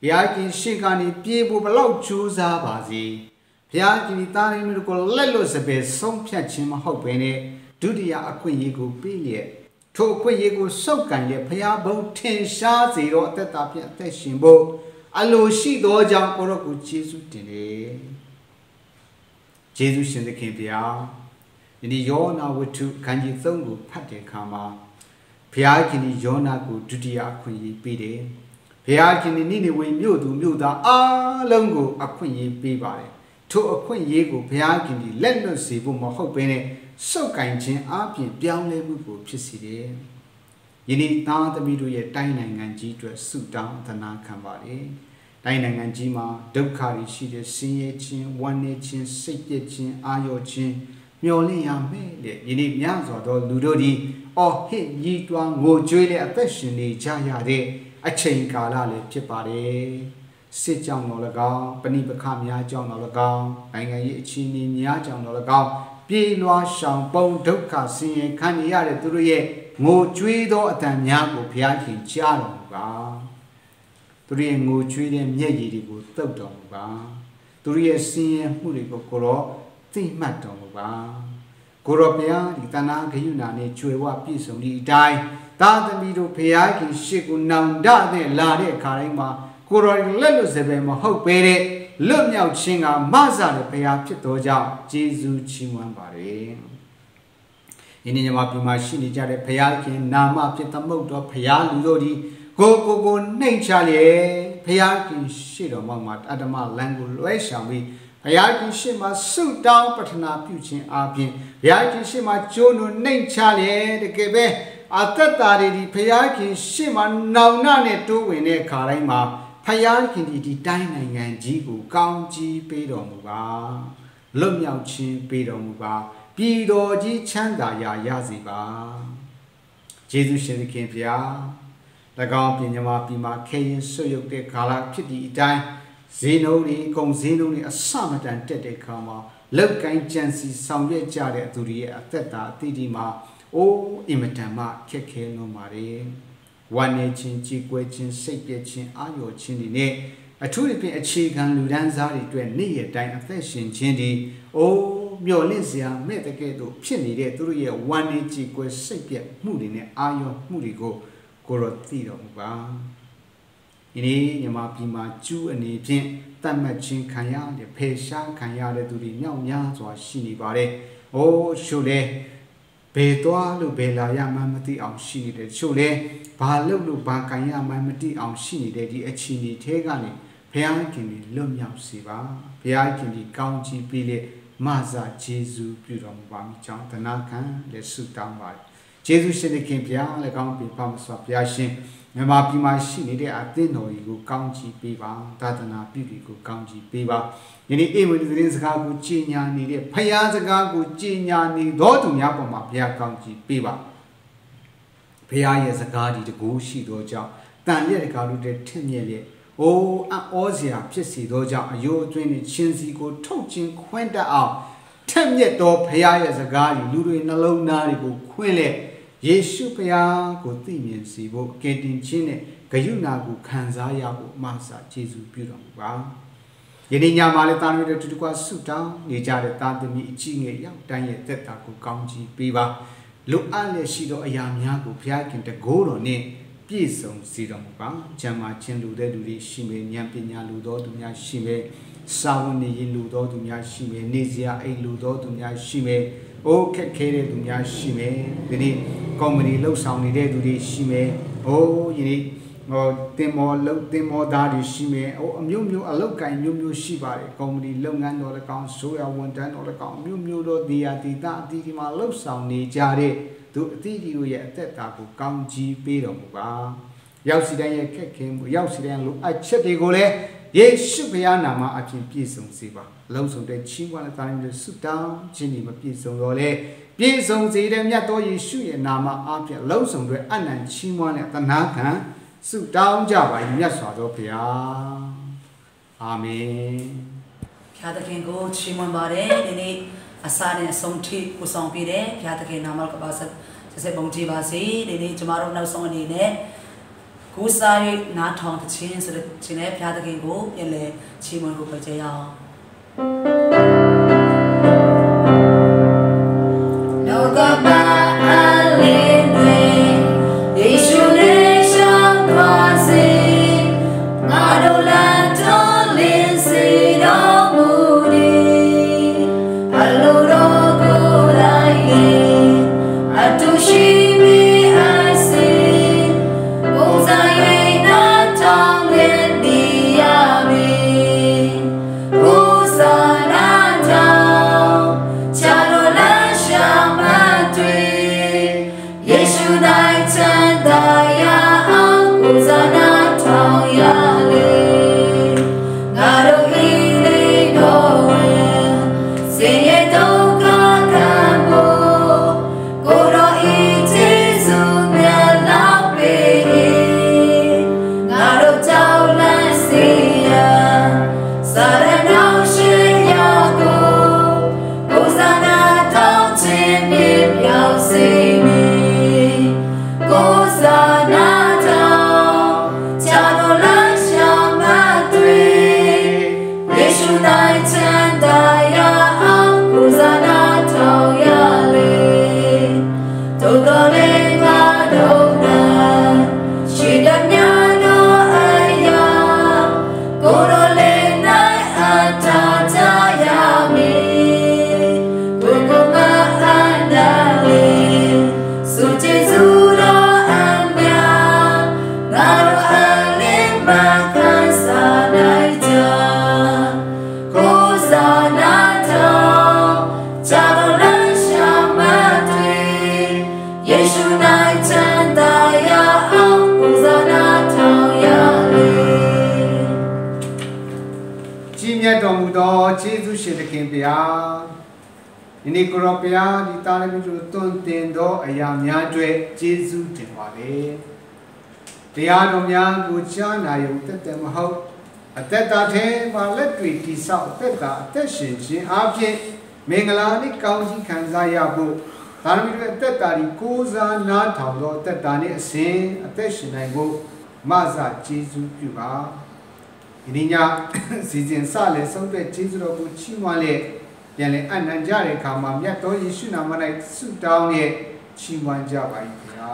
ဘုရားခင်ရှေ့ကနေပြေးဖို့ဘလောက်ကြိုးစားပါစေဘုရားခင်သားသမီးတို့ကိုလက်လွတ်စပယ်ဆုံးဖြတ်ခြင်းမဟုတ်ဘဲနဲ့ဒုတိယအခွင့်အရေးကိုပေးလျက် ထိုအခွင့်အရေးကိုစုပ်ကန်လျက်ဘုရားဘုံထင်ရှားစေတော့အသက်တာဖြင့်အသက်ရှင်ဖို့အလိုရှိသောကြောင့်ကိုရောကိုယေရှုတင်တယ်ယေရှုရှင်သခင်ဘုရားဒီနေ့ယောနာဝတ္ထုခန်းကြီး3ကိုဖတ်တဲ့အခါမှာဘုရားခင်ဒီယောနာကိုဒုတိယအခွင့်အရေးပေးတယ်ဘုရားခင်ဒီနိနေဝင်မြို့သူမြို့သားအားလုံးကိုအခွင့်အရေးပေးပါတယ်ထိုအခွင့်အရေးကိုဘုရားခင်ဒီလက်လွတ်စေဖို့မဟုတ်ဘဲနဲ့ စုပ်ကင်ခြင်းအပြင်ပြောင်းလဲမှုကိုဖြစ်စေတယ်ယနေ့သားသမီးတို့ရဲ့တိုင်းနိုင်ငံကြီးအတွက်ဆုတောင်းသနာခံပါတယ်တိုင်းနိုင်ငံကြီးမှာဒုက္ခတွေရှိတဲ့ဆင်းရဲခြင်းဝမ်းနည်းခြင်းစိတ်ပြည့်ခြင်းအာရုံခြင်းမျော်လင့်ရမယ်လေယနေ့များစွာသောလူတို့ဒီအော်ဟစ်ညီးတွားငိုကြွေးတဲ့အသက်ရှင်နေကြရတဲ့အချိန်ကာလလည်းဖြစ်ပါတယ်စစ်ကြောင့်တော်၎င်းပဏိပခများကြောင့်တော်၎င်းနိုင်ငံရေးအခြေအနေများကြောင့်တော်၎င်း ပြေးလွှားရှောင်ပုံဒုက္ခဆင်းရဲခံရတဲ့သူတို့ရဲ့ငိုကြွေးသောအတန်များကိုဘုရားခင်ကြားတော်မူပါသူတို့ရဲ့ငိုကြွေးတဲ့မျက်ရည်တွေကိုသုတ်တော်မူပါသူတို့ရဲ့ဆင်းရဲမှုတွေကိုကိုရောသိမှတ်တော်မူပါကိုရောဘုရားဒီတဏှာဂယုဏနဲ့ကျွယ်ဝပြည့်စုံသည့်အတိုင်းသာသမီတို့ဘုရားခင်ရှေ့ကိုနောင်တနဲ့လာတဲ့အခါတိုင်းမှာကိုရောလက်လွတ်စပယ်မဟုတ်ပဲတဲ့ လွတ်မြောက်ခြင်းကမဆတဲ့ဘုရားဖြစ်တော်ကြောင့်ဂျေဇုချီးမွမ်းပါတယ်။ယနေ့ညမှာပြမရှိနေကြတဲ့ဘုရားခင်နာမဖြစ်သမုတ်တော်ဘုရားလူတို့ဒီကိုကိုကိုနှိမ်ချလျက်ဘုရားခင်ရှေ့တော်မှာအတ္တမလမ်းကိုလွဲရှောင်ပြီးဘုရားခင်ရှေ့မှာဆုတောင်းပတနာပြုခြင်းအပြင်ဘုရားခင်ရှေ့မှာကြိုးနုနှိမ်ချလျက်တကယ်ပဲအသက်တာတွေဒီဘုရားခင်ရှေ့မှာနောင်နာနဲ့တိုးဝင်တဲ့ခါတိုင်းမှာ ဖယားခင်ဒီဒီတိုင်းနိုင်ငံကြီးကိုကောင်းကြီးပေးတော်မူပါလွတ်မြောက်ခြင်းပေးတော်မူပါပြည်တော်ကြီးချမ်းသာရာရစေပါယေရှုရှင်သခင်ဖျား၎င်းပြင်ညမာပြည်မှာခဲရင်ဆွတ်ရုပ်တဲ့ခါလာဖြစ်သည့်အတိုင်းဈေးနှုန်းတွေအကုန်ဈေးနှုန်းတွေအဆမတန်တက်တဲ့ခါမှာလောက်ကိုင်းကြံစီဆောင်ရွက်ကြတဲ့သူတွေရဲ့အသက်တာအသီးဒီမှာအိုးအင်မတန်မှခက်ခဲလွန်ပါတယ် ဝမ်းနေခြင်းကြည်ကွယ်ခြင်းစိတ်ပြည့်ခြင်းအာရုံခြင်းတွေနဲ့အထူးသဖြင့်အခြေခံလူဒန်းစားတွေအတွက်နေ့ရက်တိုင်းအသက်ရှင်ခြင်းဒီအိုးမျော်လင့်စရာမဲ့တဲ့ကဲ့သို့ဖြစ်နေတဲ့သူတို့ရဲ့ဝမ်းနေကြည်ကွယ်စိတ်ပြည့်မှုတွေနဲ့အာရုံမှုတွေကိုကိုရောသိတော်မူပါဒီနေ့ညီမပြည်မှာကျူးအနေဖြင့်တတ်မှတ်ခြင်းခံရတဲ့ဖေရှားခံရတဲ့သူတွေမြောက်များစွာရှိနေပါတယ်။အိုးရှုလေ ဘယ်သွားလို့ဘယ်လာရမှန်းမသိအောင်ရှိနေတယ်ချို့လဲဘာလုပ်လို့ဘာကန်ရမှန်းမသိအောင်ရှိနေတဲ့ဒီအခြေအနေထဲကနေဘုရားခင်ကြီးလွတ်မြောက်စေပါဘုရားခင်ကြီးကောင်းချီးပေးလေမဆာဂျေဇူးပြုတော်မူပါမိကြောင်းတနာခံလက်ဆုတောင်းပါတယ်ကျေးဇူးရှင်သခင်ဘုရားလည်းကောင်းပြီပါမစွာဘုရားရှင် မြန်မာပြည်မှာရှိနေတဲ့အသင်းတော်ကြီးကိုကောင်းချီးပေးပါသာသနာပြုတွေကိုကောင်းချီးပေးပါယနေ့အေဝံသတင်းစကားကိုကြီးညာနေတဲ့ဘုရားစကားကိုကြီးညာနေတော်သူများပေါ်မှာဘုရားကောင်းချီးပေးပါဘုရားရဲ့စကားဒီတကူရှိသောကြောင့်တန်ရက်တကားလို့တဲ့ထင့်မြက်ရဲ့အိုးအောစရာဖြစ်စီသောကြောင့်အယိုးအတွင်းနဲ့ချင်းစီကိုထုတ်ချင်းခွင့်တတ်အောင်ထက်မြက်သောဘုရားရဲ့စကားဒီလူတွေနှလုံးသားတွေကိုခွင့်လက် ယေရှုဘုရားကိုသိမြင်စီဖို့ကယ်တင်ခြင်းနဲ့ဂယုဏကိုခံစားရဖို့အမှန်စာကျေးဇူးပြုတော်မူပါယနေ့ညမှာလည်းတာသမီးတို့တူတကွာဆုတောင်းနေကြတဲ့တာသမီးအကြီးငယ်ရောက်တိုင်းရဲ့သက်တာကိုကောင်းချီးပေးပါလိုအပ်လျက်ရှိသောအရာများကိုဘုရားခင်တကိုးတော်နဲ့ပြည့်စုံစေတော်မူပါ။ဂျမ်းမာခြင်းလူတဲ့လူတွေရှိမယ်၊ဉာဏ်ပညာလူသောသူများရှိမယ်၊စာဝန်နေရင်လူသောသူများရှိမယ်၊နေစရာအိမ်လူသောသူများရှိမယ်။ အိုးခက်ခဲတဲ့သူများရှိမယ်။ဒီနေ့ကော်မတီလှုပ်ဆောင်နေတဲ့သူတွေရှိမယ်။အိုးယနေ့ဟောတင်မောလှုပ်တင်မောသားတွေရှိမယ်။အိုးအမျိုးမျိုးအလောက်ကင်မျိုးမျိုးရှိပါတယ်။ကော်မတီလုပ်ငန်းတော်လည်းကောင်းဆိုရဝန်တန်းတော်လည်းကောင်းမျိုးမျိုးသောဒီယာဒီတာအတီဒီမှာလှုပ်ဆောင်နေကြတဲ့သူအသီးဒီတို့ရဲ့အသက်တာကိုကောင်းကြီးပေးတော်မူပါရောက်စီတိုင်းရဲ့ခက်ခဲမှုရောက်စီတိုင်းလိုအပ်ချက်တွေကိုလည်း ယေရှုဘုရားနာမအပြင်ပြည့်စုံစေပါလုံးစုံတဲ့ချီးမွမ်းတဲ့တာရင်တွေဆုတောင်းခြင်းတွေမပြည့်စုံတော့လေပြည့်စုံစေတဲ့မြတ်တော်ယေရှုရဲ့နာမအပြင်လုံးစုံတွေအနံ့ချီးမွမ်းတဲ့တနာခံဆုတောင်းကြပါ၏မြတ်စွာသောဘုရားအာမင်ဖျားသခင်ကိုချီးမွမ်းပါတယ်ဒီနေ့အစားနဲ့အဆုံးထိကိုဆောင်ပြတယ်ဖျားသခင်နာမကပါဆက်ဆက်ဆက်ပုံကြည့်ပါစေဒီနေ့ကျမတို့နောက်ဆုံးအနေနဲ့ ကိုးစား၍နားထောင်ခြင်းဆိုတဲ့ခြင်းနဲ့ဖျားသခင်ကိုပြန်လဲချီးမွမ်းကိုပြကြရအောင် နေ့ကိုရောဘုရားဒီတာရမီတို့တွင်တင်သောအရာများအတွက်ယေရှုတင်ပါလေတရားတော်များကိုကြားနာရုံတက်တယ်မဟုတ်အသက်တာထဲမှာလက်တွေတိဆောက်အသက်တာအသက်ရှင်ခြင်းအပြင်မင်္ဂလာနှင့်ကောင်းကြီးခံစားရဖို့ဒါရမီတို့အသက်တာဒီကိုးစားနားထောင်သောအသက်တာနှင့်အစဉ်အသက်ရှင်နိုင်ဖို့မဆယေရှုပြုပါဒီနေ့ညစီစဉ်စလဲဆုံးတဲ့ကျေးဇူးတော်ကိုချီးမွမ်းလက် ပြန်လဲအနံ့ကြတဲ့အခါမှာမြတ်တော်ယေရှုနာမ၌ဆုတောင်းရဲ့ချီးမွမ်းကြပါ၏ခင်ဗျာ